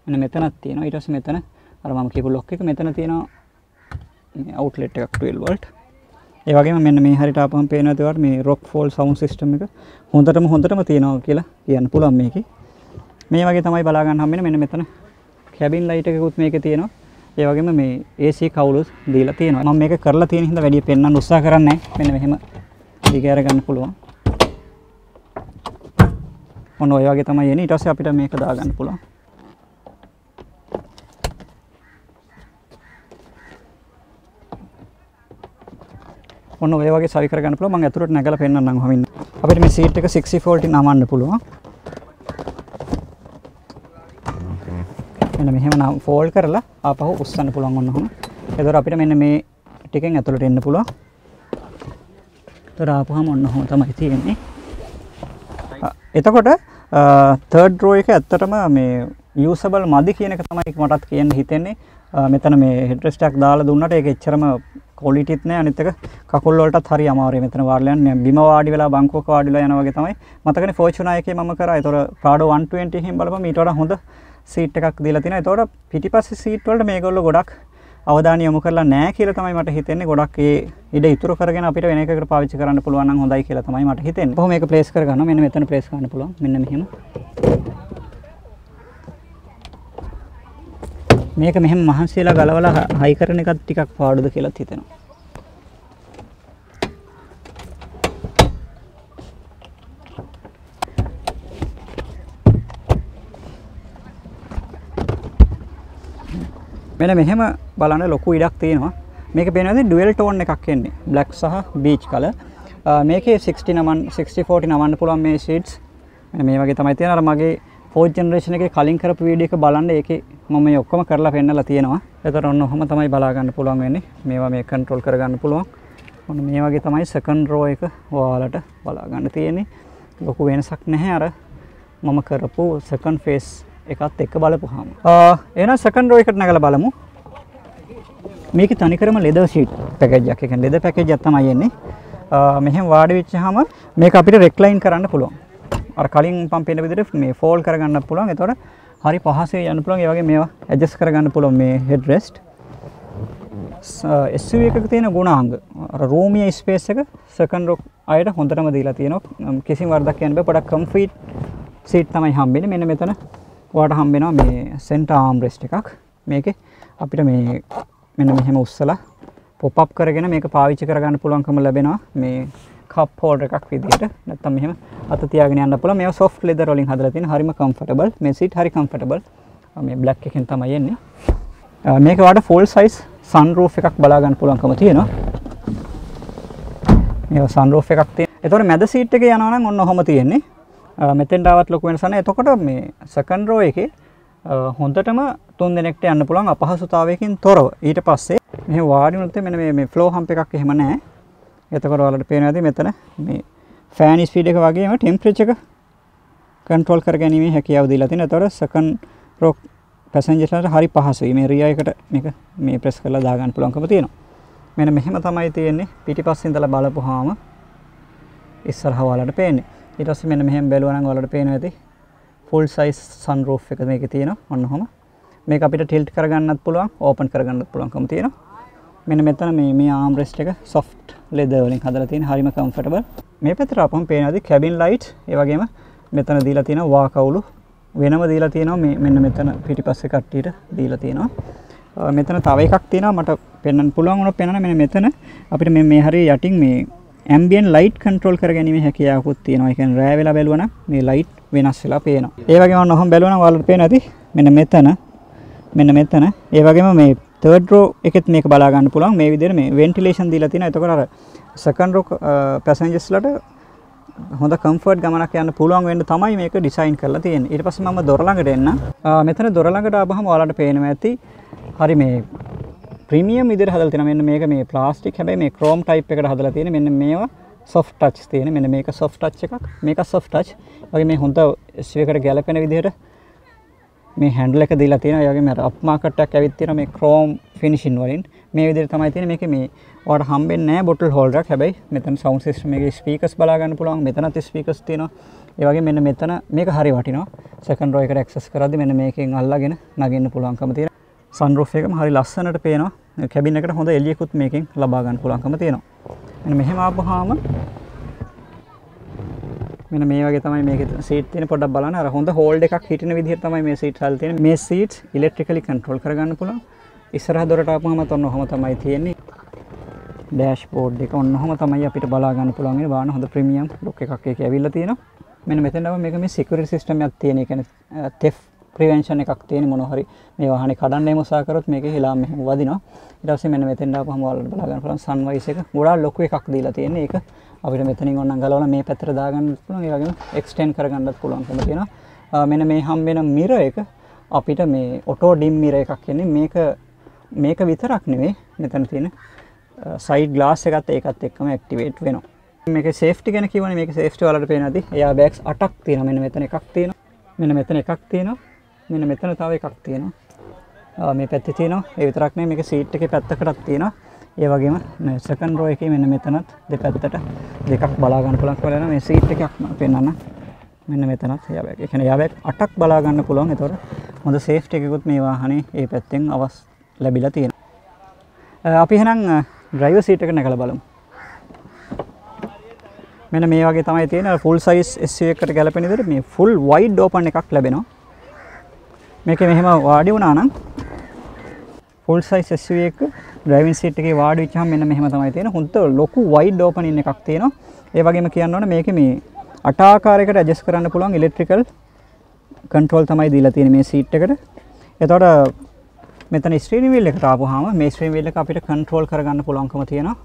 මෙන්න මෙතනත් තියෙනවා. ඊට පස්සේ මෙතන අර මම කියපු ලොක් එක මෙතන තියෙනවා. මේ අවුට්ලෙට් එකක් 12 වෝල්ට් ඒ වගේම මෙන්න මේ හරියට ආපුවම පේනවා ඒවට මේ රොක් ෆෝල් සවුන්ඩ් සිස්ටම් එක හොඳටම හොඳටම තියෙනවා කියලා කියන්න පුළුවන් මේකේ. මේ වගේ තමයි බලා ගන්න හම්බෙන්නේ. මෙන්න මෙතන කැබින් ලයිට් එකකුත් මේකේ තියෙනවා. ඒ වගේම මේ AC කවුලුත් දීලා තියෙනවා. මම මේක කරලා තියෙන හින්දා වැඩි පෙන්වන්න උත්සාහ කරන්නේ මෙන්න මෙහෙම දිග අරගන්න පුළුවන්. ඔන්න ඔය වගේ තමයි එන්නේ. ඊට පස්සේ අපිට මේක දාගන්න පුළුවන්. ඔන්න ඔය වගේ සවි කරගන්න පුළුවන් මම ඇතුළට නැගලා පෙන්නන්නම් හමින් අපිට මේ සීට් එක 60 40 නමන්න පුළුවන් මෙන්න මෙහෙම නම් ෆෝල්ඩ් කරලා ආපහු උස්සන්න පුළුවන් ඔන්න ඔහොම එතකොට අපිට මෙන්න මේ ටිකෙන් ඇතුළට එන්න පුළුවන්. ඒතර ආපුවාම ඔන්න ඔහොම තමයි තියෙන්නේ. එතකොට තර්ඩ් රෝ එක ඇත්තටම මේ යූසබල් මදි කියන එක තමයි මටත් කියන්න හිතෙන්නේ. මෙතන මේ හෙඩ්රෙස්ටක් දාලා දුන්නට ඒක එච්චරම කොලිටිත් නෑ. අනිත් එක කකුල් වලටත් හරි අමාරුයි. මෙතන වාඩිලා යන්නේ. බිම වාඩි වෙලා බංකුවක වාඩිලා යනවා වගේ තමයි. මතකනේ ෆෝචුනා එකේ මම කරා. ඒතොර ප්‍රාඩෝ 120 එකෙන් බලපුවම ඊට වඩා හොඳ සීට් එකක් දීලා තිනවා ඒතොර පිටිපස්සේ සීට් වලට මේගොල්ලෝ ගොඩක් අවධානය යොමු කරලා නැහැ කියලා තමයි මට හිතෙන්නේ. ගොඩක් ඒ ඉඩ ඉතුරු කරගෙන අපිට වෙන එකකට පාවිච්චි කරන්න පුළුවන් නම් හොඳයි කියලා තමයි මට හිතෙන්නේ. කොහොම මේක ප්ලේස් කරගන්නවා. මෙන්න මෙතන ප්ලේස් කරන්න පුළුවන්. මෙන්න මෙහෙම. මේක මෙහෙම මහන්සියලා ගලවලා හයි කරන එකත් ටිකක් පාඩුද කියලාත් හිතෙනවා. මෙන්න මෙහෙම බලන්න ලොකු ඉඩක් තියෙනවා. මේක පේනවාද ඩුවල් ටෝන් එකක් එන්නේ. බ්ලැක් සහ බීච් කලර්. මේකේ 60 නමන් 60 40 නමන්න පුළුවන් මේ ෂීට්ස්. මේ වගේ තමයි තියෙන අර මගේ ෆෝර්ත් ජෙනරේෂන් එකේ කලින් කරපු වීඩියෝ එක බලන්න ඒකේ මම මේ ඔක්කොම කරලා පෙන්නලා තියෙනවා. ඒතර ඔන්න ඔහම තමයි බලා ගන්න පුළුවන් වෙන්නේ. මේවා මේ කන්ට්‍රෝල් කරගන්න පුළුවන්. ඔන්න මේ වගේ තමයි සෙකන්ඩ් රෝ එක ඔයාලට බලා ගන්න තියෙන්නේ. ලොකු වෙනසක් නැහැ අර මම කරපු සෙකන්ඩ් ෆේස් එකත් එක්ක බලපුවාම. එහෙනම් සෙකන්ඩ් රෝ එකට නැගලා බලමු. මේකේ තනිකරම ලෙදර් ෂීට් පැකේජ් එකක්. ඒ කියන්නේ ලෙදර් පැකේජ් එකක් තමයි එන්නේ. මෙහෙම වාඩි වෙච්චාම මේක අපිට රෙක්ලයින් කරන්න පුළුවන්. අර කලින් පම්පේන විදිහට මේ ෆෝල්ඩ් කරගන්න පුළුවන්. එතකොට හරි පහසේ යන්න පුළුවන්. ඒ වගේ මේවා ඇඩ්ජස්ට් කරගන්න පුළුවන් මේ හෙඩ් රෙස්ට්. SUV එකක තියෙන ගුණාංග අර රූමිය ස්පේස් එක සෙකන්ඩ් රොක් අයට හොඳටම දීලා තියෙනවා. කිසිම වරදක් කියන්න බෑ. පොඩක් කම්ෆීට් සීට් තමයි හම්බෙන්නේ. මෙන්න මෙතන ඔයාට හම්බෙනවා මේ සෙන්ටර් ආම් රෙස්ට් එකක්. මේකේ අපිට මේ මෙන්න මෙහෙම උස්සලා පොප් අප් කරගෙන මේක පාවිච්චි කරගන්න පුළුවන්කම ලැබෙනවා. මේ කප් හෝල්ඩර් එකක් විදිහට නැත්නම් මෙහෙම අත තියාගෙන යන්න පුළුවන්. මේවා soft leather වලින් හදලා තියෙන හරිම comfortable. මේ seat හරි comfortable. මේ black එකෙන් තමයි එන්නේ. මේක වාට full size sunroof එකක් බලා ගන්න පුළුවන්කම තියෙනවා. මේක sunroof එකක් තියෙන. ඒතකොට මැද seat එකේ යනවා නම් ඔන්න ඔහොම තියෙන්නේ. මෙතෙන්ට ආවත් ලොකු වෙනසක් නැහැ. එතකොට මේ second row එකේ හොඳටම තුන් දෙනෙක්ට යන්න පුළුවන් අපහසුතාවයකින් තොරව. ඊට පස්සේ මෙහෙම වාඩි වුණොත් මෙන්න මේ මේ ෆ්ලෝ හම්ප් එකක් එහෙම නැහැ. එතකොට ඔයාලට පේනවා ඇති මෙතන මේ ෆෑන් ස්පීඩ් එක වගේම ටෙම්පරේචර් එක කන්ට්‍රෝල් කර ගැනීමේ හැකියාව දීලා තියෙනවා. එතකොට සෙකන්ඩ් රොක් පැසෙන්ජර්ස්ලාට හරි පහසුයි. මේ රියා එකට මේක මේ ප්‍රෙස් කරලා දාගන්න පුළුවන්කම තියෙනවා. මෙන්න මෙහෙම තමයි තියෙන්නේ. පිටිපස්සේ ඉඳලා බලපුවාම ඉස්සරහා ඔයාලට පේන්නේ. ඊට පස්සේ මෙන්න මෙහෙම බැලුවා නම් ඔයාලට පේනවා ඇති. ෆුල් සයිස් සන්රූෆ් එක මේකේ තියෙනවා. ඔන්න ඔහම. මේක අපිට ටිල්ට් කරගන්නත් පුළුවන්, ඕපන් කරගන්නත් පුළුවන්කම තියෙනවා. මෙන්න මෙතන මේ මේ ආම් රෙස්ට් එක soft leather වලින් හදලා තියෙන හරිම comfortable. මේ පැත්තට අපහම පේනවාද cabin light ඒ වගේම මෙතන දීලා තියෙන වා කවුළු වෙනම දීලා තියෙනවා මේ මෙන්න මෙතන පිටිපස්සේ කට්ටියට දීලා තියෙනවා. මෙතන තව එකක් තියෙනවා මට පෙන්වන්න පුළුවන් වුණොත් පෙන්වන්න මෙන්න මෙතන අපිට මේ මේ හරිය යටින් මේ ambient light control කරගැනීමේ හැකියාවකුත් තියෙනවා. ඒ කියන්නේ රෑ වෙලා බැලුවා නම් මේ light වෙනස් වෙලා පේනවා. ඒ වගේම ඔන්න ඔහොම බැලුවා නම් ඔයාලට පේනවා ඇති මෙන්න මෙතන මෙන්න මෙතන. ඒ වගේම මේ තර්ඩ් රෝ එකෙත් මේක බලා ගන්න පුළුවන්. මේ විදිහට මේ වෙන්ටිලේෂන් දීලා තියෙනවා එතකොට අර සෙකන්ඩ් රෝ පැසෙන්ජර්ස්ලාට හොඳ කම්ෆර්ට් ගමනක් යන්න පුළුවන් වෙන්න තමයි මේක ඩිසයින් කරලා තියෙන්නේ. ඊට පස්සේ මම දොර ළඟට එන්න. මෙතන දොර ළඟට ආවම ඔයාලට පේනවා ඇති. හරි මේ ප්‍රීමියම් විදිහට හදලා තියෙනවා. මෙන්න මේක මේ ප්ලාස්ටික් හැබැයි මේ ක්‍රෝම් ටයිප් එකට හදලා තියෙන මෙන්න මේවා soft touch තියෙන මෙන්න මේක soft touch එකක්. මේක soft touch. වගේ මේ හොඳ SUV එකට ගැලපෙන විදිහට මේ හැන්ඩල් එක දීලා තියෙනවා. ඒ වගේම අර අප් මාකට් එකක් ඇවිත් තියෙනවා මේ ක්‍රෝම් ෆිනිෂින් වලින්. මේ විදිහට තමයි තියෙන්නේ. මේකේ මේ ඔයාලට හම්බෙන්නේ නැහැ බොටල් හෝල්ඩර් එකක්. හැබැයි මෙතන සවුන්ඩ් සිස්ටම් එකේ ස්පීකර්ස් බලා ගන්න පුළුවන්. මෙතනත් ස්පීකර්ස් තියෙනවා. ඒ වගේ මෙන්න මෙතන මේක හරි වටිනවා. සෙකන්ඩ් රෝ එකට ඇක්සස් කරද්දි මෙන්න මේකෙන් අල්ලගෙන නගින්න පුළුවන්කම තියෙනවා. සන්රූෆ් එකම හරි ලස්සනට පේනවා. කැබින් එකට හොඳ එළියකුත් මේකෙන් ලබා ගන්න පුළුවන්කම තියෙනවා. මෙන්න මෙහෙම ආපුවාම මෙන්න මේ වගේ තමයි මේකේ සීට් තියෙන පොඩ්ඩක් බලන්න අර හොඳ හෝල්ඩ් එකක් හිටින විදිහට තමයි මේ සීට් හල් තියෙන්නේ මේ සීට් ඉලෙක්ට්‍රිකලි කන්ට්‍රෝල් කරගන්න පුළුවන් ඉස්සරහ දොරට ආපුවම ඔන්න ඔහම තමයි තියෙන්නේ ඩෑෂ්බෝඩ් එක ඔන්න ඔහම තමයි අපිට බලා ගන්න පුළුවන් වෙන වාහන හොඳ ප්‍රීමියම් ලුක් එකක් ඒකේ ඇවිල්ලා තියෙනවා මෙන්න මෙතනම මේක මේ සිකියුරිටි සිස්ටම් එකක් තියෙන. ඒ කියන්නේ තෙෆ් ප්‍රිවෙන්ෂන් එකක් තියෙන මොන හරි මේ වාහනේ කඩන්න එමුසා කරොත් මේක හිලා මෙහෙම වදිනවා. ඊට පස්සේ මෙන්න මෙතෙන් ආපුවම ඔයාලට බලා ගන්න පුළුවන් සන්වයිස් එක ගොඩාක් ලොකු එකක් දීලා තියෙන්නේ. ඒක අපිට මෙතනින් ඔන්න ගලවලා මේ පැත්තට දාගන්න පුළුවන් ඒ වගේම එක්ස්ටෙන්ඩ් කරගන්නත් පුළුවන්කම තියෙනවා මෙන්න මේ හම්බෙන මිර එක අපිට මේ ඔටෝ ඩිම් මිර එකක් කියන්නේ මේක මේක විතරක් නෙවෙයි මෙතන තියෙන සයිඩ් ගලාස් එකත් ඒකත් එක්කම ඇක්ටිවේට් වෙනවා. මේක සේෆ්ටි ගැන කිව්වනේ මේක සේෆ්ටි වලට පේන ඇති. එයා බෑග්ස් 8ක් තියෙනවා. මෙන්න මෙතන එකක් තියෙනවා. මෙන්න මෙතන එකක් තියෙනවා. මෙන්න මෙතන තව එකක් තියෙනවා. මේ පැත්තේ තියෙනවා. ඒ විතරක් නෙමෙයි මේක සීට් එකේ පැත්තකටත් තියෙනවා. ඒ වගේම මේ සෙකන්ඩ් රෝ එකේ මෙන්න මෙතනත් දෙපැත්තට දෙකක් බලා ගන්න පුළුවන් කියලා මේ සීට් එකක් මම පෙන්නන්න. මෙන්න මෙතනත් යාබෑග්. ඒ කියන්නේ යාබෑග් 8ක් බලා ගන්න පුළුවන්. ඒතකොට හොඳ සේෆ්ටි එකකුත් මේ වාහනේ ඒ පැත්තෙන් අවස් ලැබිලා තියෙනවා. අපි එහෙනම් ඩ්‍රයිවර් සීට් එක නැගලා බලමු. මෙන්න මේ වගේ තමයි තියෙන ෆුල් සයිස් SUV එකකට ගැලපෙන විදිහට මේ ෆුල් වයිඩ් ඕපන් එකක් ලැබෙනවා. මේකේ මෙහෙම වාඩි වුණා නම් ෆුල් සයිස් SUV එක ඩ්‍රයිවිං සීට් එකේ වාඩි වෙච්චාම මෙන්න මෙහෙම තමයි තියෙන. හුන්ට ලොකු වයිඩ් ඕපනින් එකක් තියෙනවා. ඒ වගේම කියන්න ඕනේ මේකේ මේ අට ආකාරයකට ඇඩ්ජස්ට් කරන්න පුළුවන් ඉලෙක්ට්‍රිකල් කන්ට්‍රෝල් තමයි දීලා තියෙන්නේ මේ සීට් එකට. එතකොට මෙතන ස්ටීරින් වීල් එකට ආපුවාම මේ ස්ටීරින් වීල් එක අපිට කන්ට්‍රෝල් කරගන්න පුළුවන්කම තියෙනවා.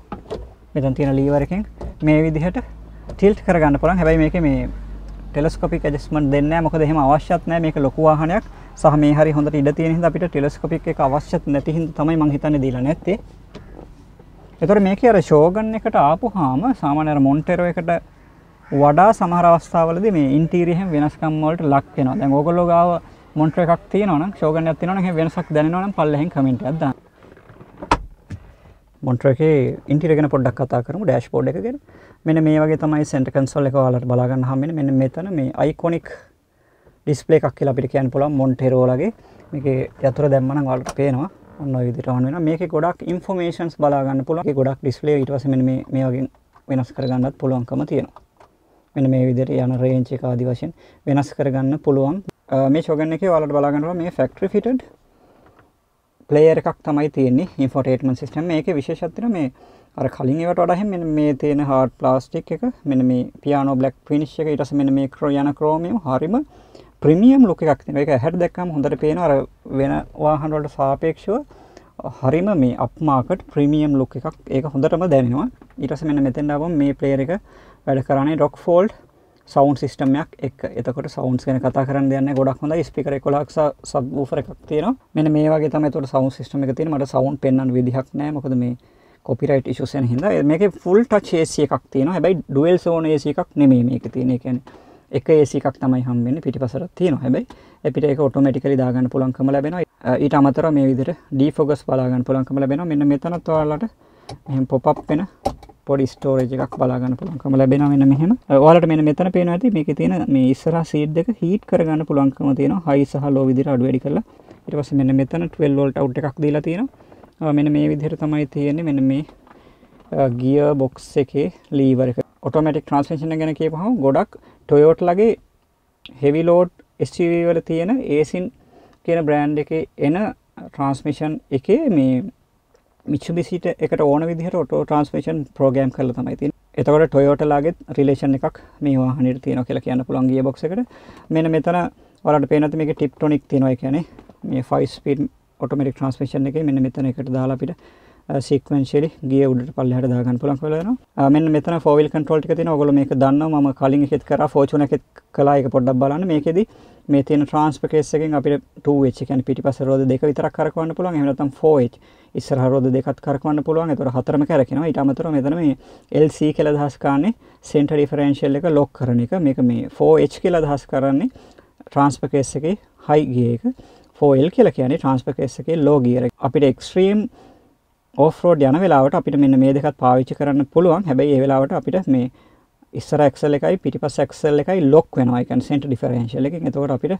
මෙතන තියෙන ලීවර් එකෙන් මේ විදිහට ටිල්ට් කරගන්න පුළුවන්. හැබැයි මේකේ මේ ටෙලස්කෝපික් ඇඩ්ජස්ට්මන්ට් දෙන්නේ නැහැ. මොකද එහෙම අවශ්‍යත් නැහැ. මේක ලොකු වාහනයක්. සහ මේ හරි හොඳට ඉඩ තියෙන හින්දා අපිට ටෙලස්කෝපික් එක අවශ්‍යත් නැති හින්දා තමයි මං හිතන්නේ දීලා නැත්තේ. ඒතර මේකේ අර ෂෝගන් එකට ආපුවාම සාමාන්‍ය අර මොන්ටෙරෝ එකට වඩා සමහර අවස්ථාවලදී මේ ඉන්ටීරියර් හැම වෙනස්කම් වලට ලක් වෙනවා. දැන් ඕගොල්ලෝ ගාව මොන්ටර් එකක් තියෙනවා නම් ෂෝගන් එකක් තියෙනවා නම් එහෙම වෙනසක් දැනෙනවා නම් පල්ලෙහෙන් කමෙන්ට් එකක් දාන්න. මොන්ටර් එකේ ඉන්ටීරියර් ගැන පොඩ්ඩක් කතා කරමු ඩෑෂ්බෝඩ් එක ගැන. මෙන්න මේ වගේ තමයි සෙන්ටර් කන්සෝල් එක ඔයාලට බලා ගන්න හම්බෙන්නේ. මෙන්න මෙතන මේ අයිකොනික් ඩිස්ප්ලේ එකක් කියලා අපිට කියන්න පුළුවන් මොන්ටෙරෝ වගේ. මේකේ යතුරු දැම්ම නම් ඔයාලට පේනවා. ඔන්න ඔය විදිහට ඔන් වෙනවා. මේකේ ගොඩක් ඉන්ෆෝමේෂන්ස් බලා ගන්න පුළුවන්. ඒකේ ගොඩක් ඩිස්ප්ලේ ඊට පස්සේ මෙන්න මේ මේ වගේ වෙනස් කරගන්නත් පුළුවන්කම තියෙනවා. මෙන්න මේ විදිහට යන රේන්ජ් එක ආදි වශයෙන් වෙනස් කරගන්න පුළුවන්. මේ ෂෝගන් එකේ ඔයාලට බලා ගන්න පුළුවන් මේ ෆැක්ටරි ෆිටඩ් ප්ලේයර් එකක් තමයි තියෙන්නේ ඉන්ෆෝටේන්මන්ට් සිස්ටම් මේකේ විශේෂත්වය මේ අර කලින් ඒවට වඩා හැම මෙන්න මේ තියෙන හાર્ඩ් ප්ලාස්ටික් එක මෙන්න මේ පියානෝ බ්ලැක් ෆිනිෂ් එක ඊට පස්සේ මෙන්න මේ ක්‍රෝ යන ක්‍රෝමියම් හරිම ප්‍රීමියම් ලුක් එකක් තියෙනවා. ඒක ඇහැට දැක්කම හොඳට පේනවා. අර වෙන වාහන වලට සාපේක්ෂව හරිම මේ අප් මාකට් ප්‍රීමියම් ලුක් එකක්. ඒක හොඳටම දැනෙනවා. ඊට පස්සේ මෙන්න මෙතෙන් ආවම මේ ප්ලේයර් එක වැඩ කරන්නේ රොක් ෆෝල්ඩ් සවුන්් සිස්ටමයක් එක් එතකොට සවන්ස් ගැන කතා කරන්න දෙන්න ගොඩක් හොඳ ස්පිකර කොලක් සබ් ූෆර එකක් තියෙන මෙන මේ වගේ තම තොට සවුන් සිස්ටම එක තියෙන මට සවුන් පෙන්න්න විදිහක් නෑ මොකද මේ කොපිරයිට් ඉශෂයන් හිද මේක ෆුල් ටච් ඒසි එකක් තියෙන හැබයි ඩුවල් සෝන ඒසි එකක් නෙමේ මේක තියෙන එකැන එක ඒසි එකක් තමයි හම්බෙන පිටි පසර තියෙන හැබයි එපිට එක ඔටෝමටිකලි දාගන්න පුළන්කම ලැබෙන ඊට අමතර මේ විදිර ඩීෆෝගස් බලාගන්න පුළන්කම ලැබෙන මෙන්න මෙතනත්වාලට මෙහම පොප් වෙන පොඩි ස්ටෝරේජ් එකක් බලාගන්න පුළුවන්කම ලැබෙනවා මෙන්න මෙහෙම. ඔයාලට මෙන්න මෙතන පේනවා ඇති මේකේ තියෙන මේ ඉස්සරහා සීට් දෙක හීට් කරගන්න පුළුවන්කම තියෙනවා. හයි සහ ලෝ විදිහට අඩු වැඩි කරලා. ඊට පස්සේ මෙන්න මෙතන 12 වෝල්ට් අවුට් එකක් දීලා තියෙනවා. මෙන්න මේ විදිහට තමයි තියෙන්නේ මෙන්න මේ ගියර් බොක්ස් එකේ ලීවර් එක. ඔටෝමැටික් ට්‍රාන්ස්මිෂන් ගැන කියපුවහම ගොඩක් ටොයෝටාලගේ හෙවි ලෝඩ් SUV වල තියෙන ඒසින් කියන බ්‍රෑන්ඩ් එකේ එන ට්‍රාන්ස්මිෂන් එකේ මේ මිච්චබිසිට එකට ඕන විදිහට ඔටෝ ට්‍රන්ස්මේෂන් ප්‍රෝගෑම් කරල තමයි තින් එතකොට ටොයෝටලාගෙත් රිලේෂන් එකක් මේවා හනිට තියෙන කියලා කියන්න පුළන් ගිය බොක්ස එකට. මෙන මෙතන වලට පේනති මේක ටිප්ටොනික් තියෙනවා. කියැනෙ මේ ෆයිස්පීඩ් ඔටෝමටික් ට්‍රන්ස්මේෂන් එක මෙන්න මෙතන එකට දාලාපිට සික්වන්ශලි ගිය උඩට පල්ලහට දාගන්න පුළන් කලන මෙන්න මෙතන ෆෝවිල් කන්ට්‍රෝල්ටි තින ඔගොල මේක දන්න ම කලින් එකෙත් කර ෆෝචන එකෙත් කලා එක පොඩ්ඩක් බලන්න. මේකෙදී මේ තියෙන ට්‍රාන්ස්පකේස් එකෙන් අපිට 2H කියන්නේ පිටිපස්ස රෝද දෙක විතරක් කරකවන්න පුළුවන්. එහෙම නැත්නම් 4H ඉස්සරහ රෝද දෙකත් කරකවන්න පුළුවන්. ඒතර හතරම කරකිනවා. ඊට අමතරව මෙතන මේ LC කියලා අදහස් කරන්නේ සෙන්ටර් ඩිෆරෙන්ෂියල් එක ලොක් කරන එක. මේක මේ 4H කියලා අදහස් කරන්නේ ට්‍රාන්ස්පකේස් එකේ හයි ගියර් එක. 4L කියලා කියන්නේ ට්‍රාන්ස්පකේස් එකේ ලෝ ගියර් එක. අපිට එක්ස්ට්‍රීම් ඕෆ් රෝඩ් යන වෙලාවට අපිට මෙන්න මේ දෙකත් පාවිච්චි කරන්න පුළුවන්. හැබැයි ඒ වෙලාවට අපිට මේ ඉස්සර එක්සල් එකයි පිටිපස් එක්සල් එකයි ලොක් වෙනවා. ඒ කියන්නේ සෙන්ටර් ඩිෆරෙන්ෂියල් එකෙන් එතකොට අපිට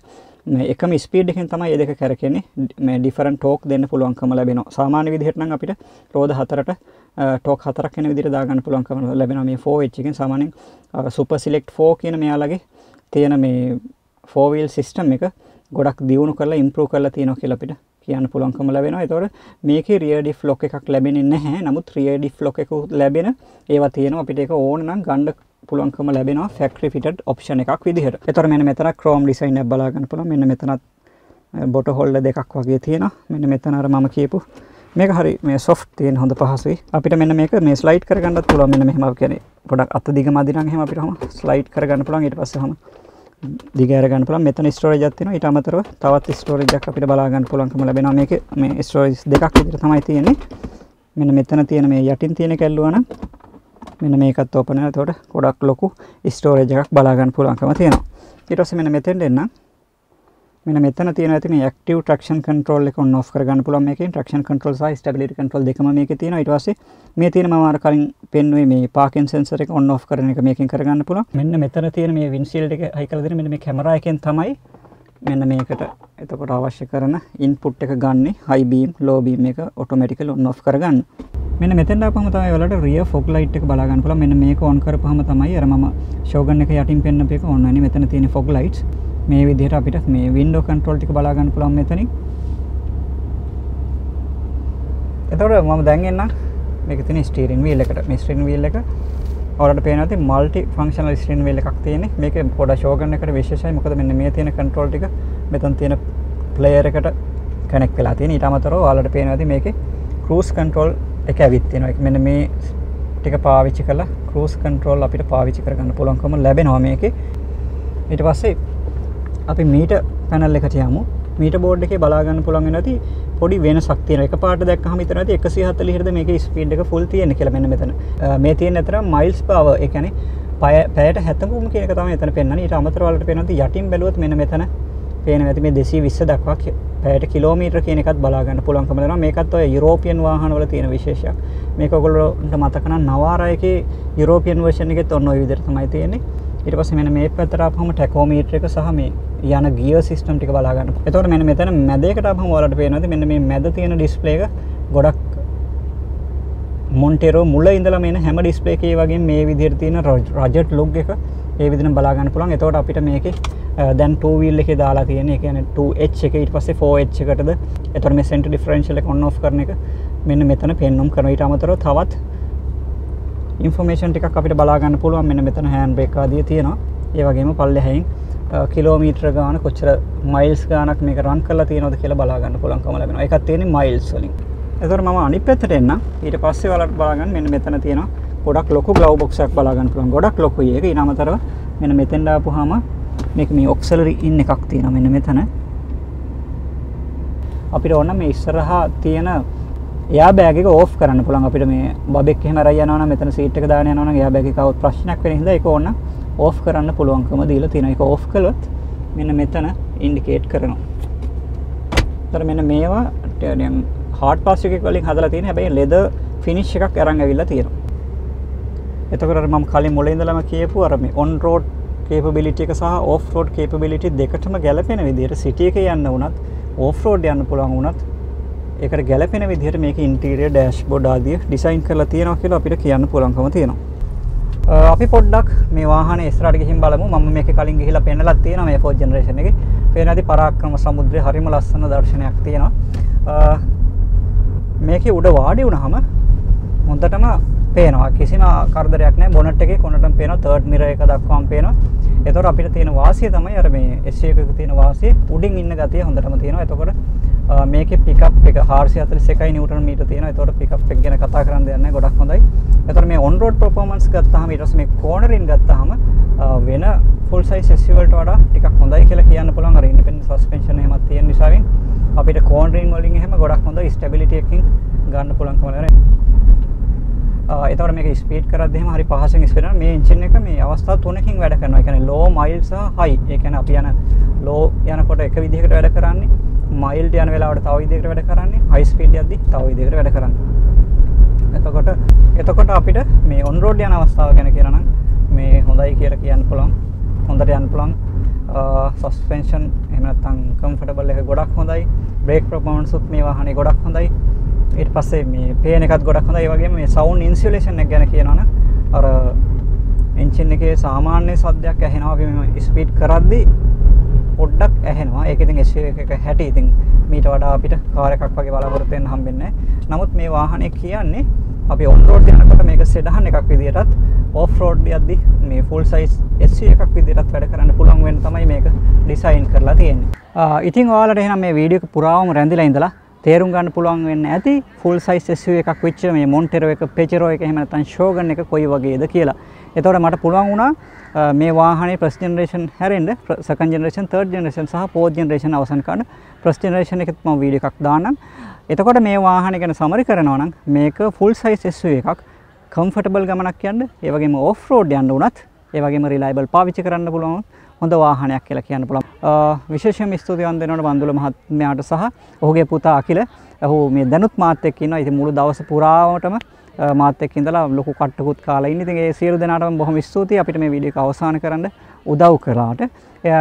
මේ එකම ස්පීඩ් එකෙන් තමයි මේ දෙක කරකෙන්නේ. මේ ඩිෆරන්ට් ටෝක් දෙන්න පුළුවන්කම ලැබෙනවා. සාමාන්‍ය විදිහට නම් අපිට රෝද හතරට ටෝක් හතරක් වෙන විදිහට දාගන්න පුළුවන්කම ලැබෙනවා. මේ 4H එකෙන් සාමාන්‍යයෙන් සුපර් සිලෙක්ට් 4 කියන මෙයාලගේ තියෙන මේ 4 wheel system එක ගොඩක් දියුණු කරලා ඉම්ප්‍රූව් කරලා තියෙනවා කියලා අපිට කියන්න පුළුවන්කම ලැබෙනවා. ඒතකොට මේකේ rear diff lock එකක් ලැබෙන්නේ නැහැ. නමුත් rear diff lock එක ලැබෙන ඒවා තියෙනවා. අපිට ඒක ඕන නම් ගන්න පුළුවන්කම ලැබෙනවා ෆැක්ටරි ෆිටඩ් ඔප්ෂන් එකක් විදිහට. ඒතර මෙන්න මෙතන ක්‍රෝම් ඩිසයින් එකක් බලා ගන්න පුළුවන්. මෙන්න මෙතනත් බොට හොල්ඩර් දෙකක් වගේ තියෙනවා. මෙන්න මෙතන අර මම කියපු මේක හරි මේ සොෆ්ට් තියෙන හොඳ පහසුයි. අපිට මෙන්න මේක මේ ස්ලයිඩ් කරගන්නත් පුළුවන්. මෙන්න මෙහෙම කියන්නේ පොඩක් අත දිග මදි නම් එහෙම අපිට හම ස්ලයිඩ් කරගන්න පුළුවන්. ඊට පස්සේ හම දිග අරගන්න පුළුවන්. මෙතන ස්ටෝරේජ් එකක් තියෙනවා. ඊට අමතරව තවත් ස්ටෝරේජ් එකක් අපිට බලා ගන්න පුළුවන්කම ලැබෙනවා. මේක මේ ස්ටෝරේජ් දෙකක් විතර තමයි තියෙන්නේ. මෙන්න මෙතන තියෙන මේ යටින් තියෙන කැල්ලුවා නම් මෙන්න මේකත් ඕපන් වෙනවා. එතකොට ගොඩක් ලොකු ස්ටෝරේජ් එකක් බලා ගන්න පුළුවන්කම තියෙනවා. ඊට පස්සේ මෙන්න මෙතෙන්ට එන්න. මෙන්න මෙතන තියෙන ඇතින ඇක්ටිව් ට්‍රැක්ෂන් කන්ට්‍රෝල් එක ඔන් ඔෆ් කරගන්න පුළුවන් මේකෙන් ට්‍රැක්ෂන් කන්ට්‍රෝල් සහ ස්ටැබිලිටි කන්ට්‍රෝල් දෙකම මේකේ තියෙනවා. ඊට පස්සේ මේ තියෙන මම අර කලින් පෙන්වුවේ මේ පාකින් සෙන්සර් එක ඔන් ඔෆ් කරන එක මේකෙන් කරගන්න පුළුවන්. මෙන්න මෙතන තියෙන මේ වින්ෂීල්ඩ් එක හයි කරලා දෙන මෙන්න මේ කැමරා එකෙන් තමයි මෙන්න මේකට එතකොට අවශ්‍ය කරන ඉන්පුට් එක ගන්න හයි බීම් ලෝ බීම් එක ඔටෝමැටිකලි ඔන් ඔෆ් කරගන්න. මෙන්න මෙතෙන්ට ආපුවම තමයි ඔයාලට රියර් ෆොග් ලයිට් එක බලා ගන්න පුළුවන්. මෙන්න මේක ඔන් කරපුවම තමයි අර මම ෂෝගන් එක යටින් පෙන්නපු එක ඔන් වෙන්නේ. මෙතන තියෙන ෆොග් ලයිට්ස් මේ විදිහට අපිට මේ වින්ඩෝ කන්ට්‍රෝල් ටික බලා ගන්න පුළුවන් මෙතනින්. එතකොට මම දැන් එන්න මේක තියෙන ස්ටීරින් වීල් එකට. මේ ස්ටීරින් වීල් එක ඔයාලට පේනවා ඇති මල්ටි ෆන්ක්ෂනල් ස්ක්‍රීන් වීල් එකක් තියෙන්නේ. මේකේ පොඩ ෂෝගන් එකට විශේෂයි. මොකද මෙන්න මේ තියෙන කන්ට්‍රෝල් ටික මෙතන තියෙන ප්ලේයර් එකට කනෙක්ට් වෙලා තියෙන. ඊට අමතරව ඔයාලට පේනවා ඇති මේකේ ක්‍රූස් කන්ට්‍රෝල් එක ඇවිත් තියෙනවා. මෙන්න මේ ටික පාවිච්චි කරලා ක්‍රූස් කන්ට්‍රෝල් අපිට පාවිච්චි කරගන්න පුළුවන්කම ලැබෙනවා මේකේ. ඊට පස්සේ අපි මීට පැනල් එකට යමු. මීට බෝඩ් එකේ බලා ගන්න පුළුවන් වෙනවා ඇති පොඩි වෙනසක් තියෙනවා. එකපාරට දැක්කහම හිතනවා ඇති 140 ද මේකේ ස්පීඩ් එක ෆුල් තියෙන්නේ කියලා මෙන්න මෙතන. මේ තියෙන අතර මයිල්ස් පවර් ඒ කියන්නේ පැයට 70ම කියන එක තමයි එතන පෙන්වන්නේ. ඊට අමතරව වලට පේනවා යටින් බැලුවොත් මෙන්න මෙතන පේනවා ඇති මේ 220 දක්වා පැයට කිලෝමීටර කියන එකත් බලා ගන්න පුළුවන්කම දෙනවා. මේකත් ඔය යුරෝපියන් වාහනවල තියෙන විශේෂයක්. මේක ඔයගොල්ලන්ට මතක නම් නවාරා එකේ යුරෝපියන් වර්ෂන් එකෙත් ඔන්න ඔය විදිහට තමයි තියෙන්නේ. ඊට පස්සේ මෙන්න මේ පැත්තට ආපුවම ටැකෝමීටර් එක සහ මේ යන ගියර් සිස්ටම් ටික බලා ගන්න. එතකොට මෙන්න මෙතන මැදයකට ආපුවම ඔයාලට පේනවාද මෙන්න මේ මැද තියෙන ඩිස්ප්ලේ එක ගොඩක් මොන්ටෙරෝ මුල ඉඳලා මේන හැම ඩිස්ප්ලේ එකේ වගේ මේ විදිහට තියෙන රජට් ලොග් එක ඒ විදිහට බලා ගන්න පුළුවන්. එතකොට අපිට මේකේ දැන් 2 wheel එකේ දාලා තියෙන ඒ කියන්නේ 2H එක ඊට පස්සේ 4H එකටද එතකොට මේ center differential එක on off කරන එක මෙන්න මෙතන පෙන්වුම් කරනවා. ඊට අමතරව තවත් ඉන්ෆර්මේෂන් ටිකක් අපිට බලා ගන්න පුළුවන් මෙන්න මෙතන හෑන්ඩ් බ්‍රේක් ආදිය තියෙනවා. ඒ වගේම පල්ලෙහායින් කිලෝමීටර ගාන කොච්චර මයිල්ස් ගානක් මේක රන් කරලා තියෙනවද කියලා බලා ගන්න පුළුවන්කම ලැබෙනවා. ඒකත් තියෙන්නේ මයිල්ස් වලින්. එතකොට මම අනිත් පැත්තට එන්න. ඊට පස්සේ ඔයාලට බලා ගන්න මෙන්න මෙතන තියෙනවා ගොඩක් ලොකු ග්ලව් බොක්ස් එකක් බලා ගන්න පුළුවන්. ගොඩක් ලොකුයි ඒක. ඊට අමතරව මෙන්න මෙතෙන්ට ආපුවාම මේක මේ ඔක්සලරි ඉන් එකක් තියෙනවා මෙන්න මෙතන. අපිට ඕන මේ ඉස්සරහා තියෙන එයා බෑග එක ඕෆ් කරන්න පුළුවන් අපිට මේ බබෙක් එහෙම අරයි යනවා නම් මෙතන සීට් එක දාගෙන යනවා නම් එයා බෑග් එක කවුත් ප්‍රශ්නයක් වෙන හින්දා ඒක ඕන ඕෆ් කරන්න පුළුවන්කම දීලා තියෙනවා. ඒක ඕෆ් කළොත් මෙන්න මෙතන ඉන්ඩිකේට් කරනවා. ඒතර මෙන්න මේවා දැන් හාඩ් ප්ලාස්ටික් එක වලින් හදලා තියෙන හැබැයි ලෙදර් ෆිනිෂ් එකක් අරන් ඇවිල්ලා තියෙනවා. එතකොට අර මම කලින් මුලින් ඉඳලම කියපු අර මේ ඔන් රෝඩ් කේපබිලිටි එක සහ ඕෆ් රෝඩ් කේපබිලිටි දෙකටම ගැලපෙන විදිහට සිටි එකේ යන්න වුණත් ඕෆ් රෝඩ් යන්න පුළුවන් වුණත් ඒකට ගැලපෙන විදිහට මේක ඉන්ටීරියර් ඩෑෂ්බෝඩ් ආදිය ඩිසයින් කරලා තියෙනවා කියලා අපිට කියන්න පුළුවන්කම තියෙනවා. අපි පොඩ්ඩක් මේ වාහනේ ඉස්සරහට ගිහින් බලමු. මම මේකේ කලින් ගිහිලා පෙන්නලා තියෙනවා මේ 4th ජෙනරේෂන් එකේ. පේනවාදී පරාක්‍රම සමුද්‍රය හරිම ලස්සන දර්ශනයක් තියෙනවා. මේකේ උඩ වාඩි වුණාම හොඳටම පේනවා. කිසිම කරදරයක් නැහැ. බොනට් එකේ කොනටම පේනවා. තර්ඩ් මිරර් එක දක්වාම පේනවා. එතකොට අපිට තියෙන වාසිය තමයි අර මේ SUV එකක තියෙන වාසිය. උඩින් ඉන්න ගතිය හොඳටම තියෙනවා. එතකොට මේකේ පිකප් එක 441 නිව්ටන් මීටර් තියෙනවා. එතකොට පිකප් එක ගැන කතා කරන්න දෙයක් නැහැ. ගොඩක් හොඳයි. එතකොට මේ ඔන් රෝඩ් පර්ෆෝමන්ස් ගත්තාම ඊට පස්සේ මේ කෝනරින් ගත්තාම වෙන ෆුල් සයිස් SUV වලට වඩා ටිකක් හොඳයි කියලා කියන්න පුළුවන්. අර ඉන්ඩිපෙන්ඩන්ට් සස්පෙන්ෂන් එහෙමත් තියෙන නිසාවෙන්. අපිට කෝනරින් වලින් එහෙම ගොඩක් හොඳ ස්ටැබිලිටි එකකින් ගන්න පුළුවන්කම ලැබෙනවා. එතවට මේක ස්පීඩ් කරත් එහෙම හරි පහසෙන් ස්පීඩ් කරනවා මේ එන්ජින් එක මේ අවස්ථා තුනකින් වැඩ කරනවා. ඒ කියන්නේ low mile සහ high. ඒ කියන්නේ අපි යන low යනකොට එක විදිහකට වැඩ කරන්නේ මයිල්ඩ් යන වෙලාවට තව විදිහකට වැඩ කරන්නේ high speed යද්දි තව විදිහකට වැඩ කරන්නේ. එතකොට එතකොට අපිට මේ on road යන අවස්ථාව ගැන කියනවා නම් මේ හොඳයි කියලා කියන්න පුළුවන්. හොඳට යන්න පුළුවන්. සස්පෙන්ෂන් එහෙම නැත්නම් කම්ෆර්ටබල් එක ගොඩක් හොඳයි. බ්‍රේක් පර්ෆෝමන්ස් උත් මේ වාහනේ ගොඩක් හොඳයි. ඊට පස්සේ මේ පේන එකත් ගොඩක් හොඳයි. ඒ වගේම මේ සවුන්ඩ් ඉන්සුලේෂන් එක ගැන කියනවා නම් අර එන්ජින් එකේ සාමාන්‍ය සද්දයක් ඇහෙනවා අපි මේ ස්පීඩ් කරද්දී පොඩ්ඩක් ඇහෙනවා. ඒක ඉතින් SUV එකක හැටි. ඉතින් මීට වඩා අපිට කාර් එකක් වගේ බලාපොරොත්තු වෙන්න හම්බෙන්නේ නැහැ. නමුත් මේ වාහනේ කියන්නේ අපි ඔන් රෝඩ් යනකොට මේක සෙඩහන් එකක් විදිහටත් ඔෆ් රෝඩ් යද්දි මේ ෆුල් සයිස් SUV එකක් විදිහටත් වැඩ කරන්න පුළුවන් වෙන තමයි මේක ඩිසයින් කරලා තියෙන්නේ. ඉතින් ඔයාලට එහෙනම් මේ වීඩියෝ එක පුරාවම රැඳිලා ඉඳලා තේරුම් ගන්න පුළුවන් වෙන්න ඇති ෆුල් සයිස් SUV එකක් වෙච්ච මේ මොන්ටෙරෝ එක පෙචරෝ එක එහෙම නැත්නම් ෂෝගන් එක කොයි වගේද කියලා. එතකොට මට පුළුවන් වුණා මේ වාහනේ ෆස්ට් ජෙනරේෂන් හැරෙන්න සෙකන්ඩ් ජෙනරේෂන් තර්ඩ් ජෙනරේෂන් සහ ෆෝර්ත් ජෙනරේෂන් අවසන් කරන ෆස්ට් ජෙනරේෂන් එකත් මම වීඩියෝ එකක් දාන්නම්. එතකොට මේ වාහනේ ගැන සමරි කරනවා නම් මේක ෆුල් සයිස් SUV එකක් කම්ෆර්ටබල් ගමනක් යන්න ඒ වගේම ඔෆ් රෝඩ් යන්න උනත් ඒ වගේම රිලයිබල් පාවිච්චි කරන්න පුළුවන් හොඳ වාහනයක් කියලා කියන්න පුළුවන්. විශේෂයෙන්ම ස්තුතිවන්ත වෙනවට බන්දුල මහත්මයාට සහ ඔහුගේ පුතා අකිල. ඔහු මේ දැනුත් මාත් එක්ක ඉන්නවා. ඉතින් මුළු දවස පුරාවටම මාත් එක්ක ඉඳලා ලොකු කට්ටකුත් කාලා ඉන්නේ. ඉතින් ඒ සියලු දෙනාටම බොහොම ස්තුතියි අපිට මේ වීඩියෝ එක අවසන් කරන්න උදව් කළාට.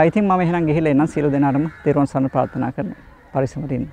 ඉතින් මම එහෙනම් ගිහිල්ලා එන්නම් සියලු දෙනාටම තෙරුවන් සරණ ප්‍රාර්ථනා කරනවා. පරිස්සමට ඉන්න.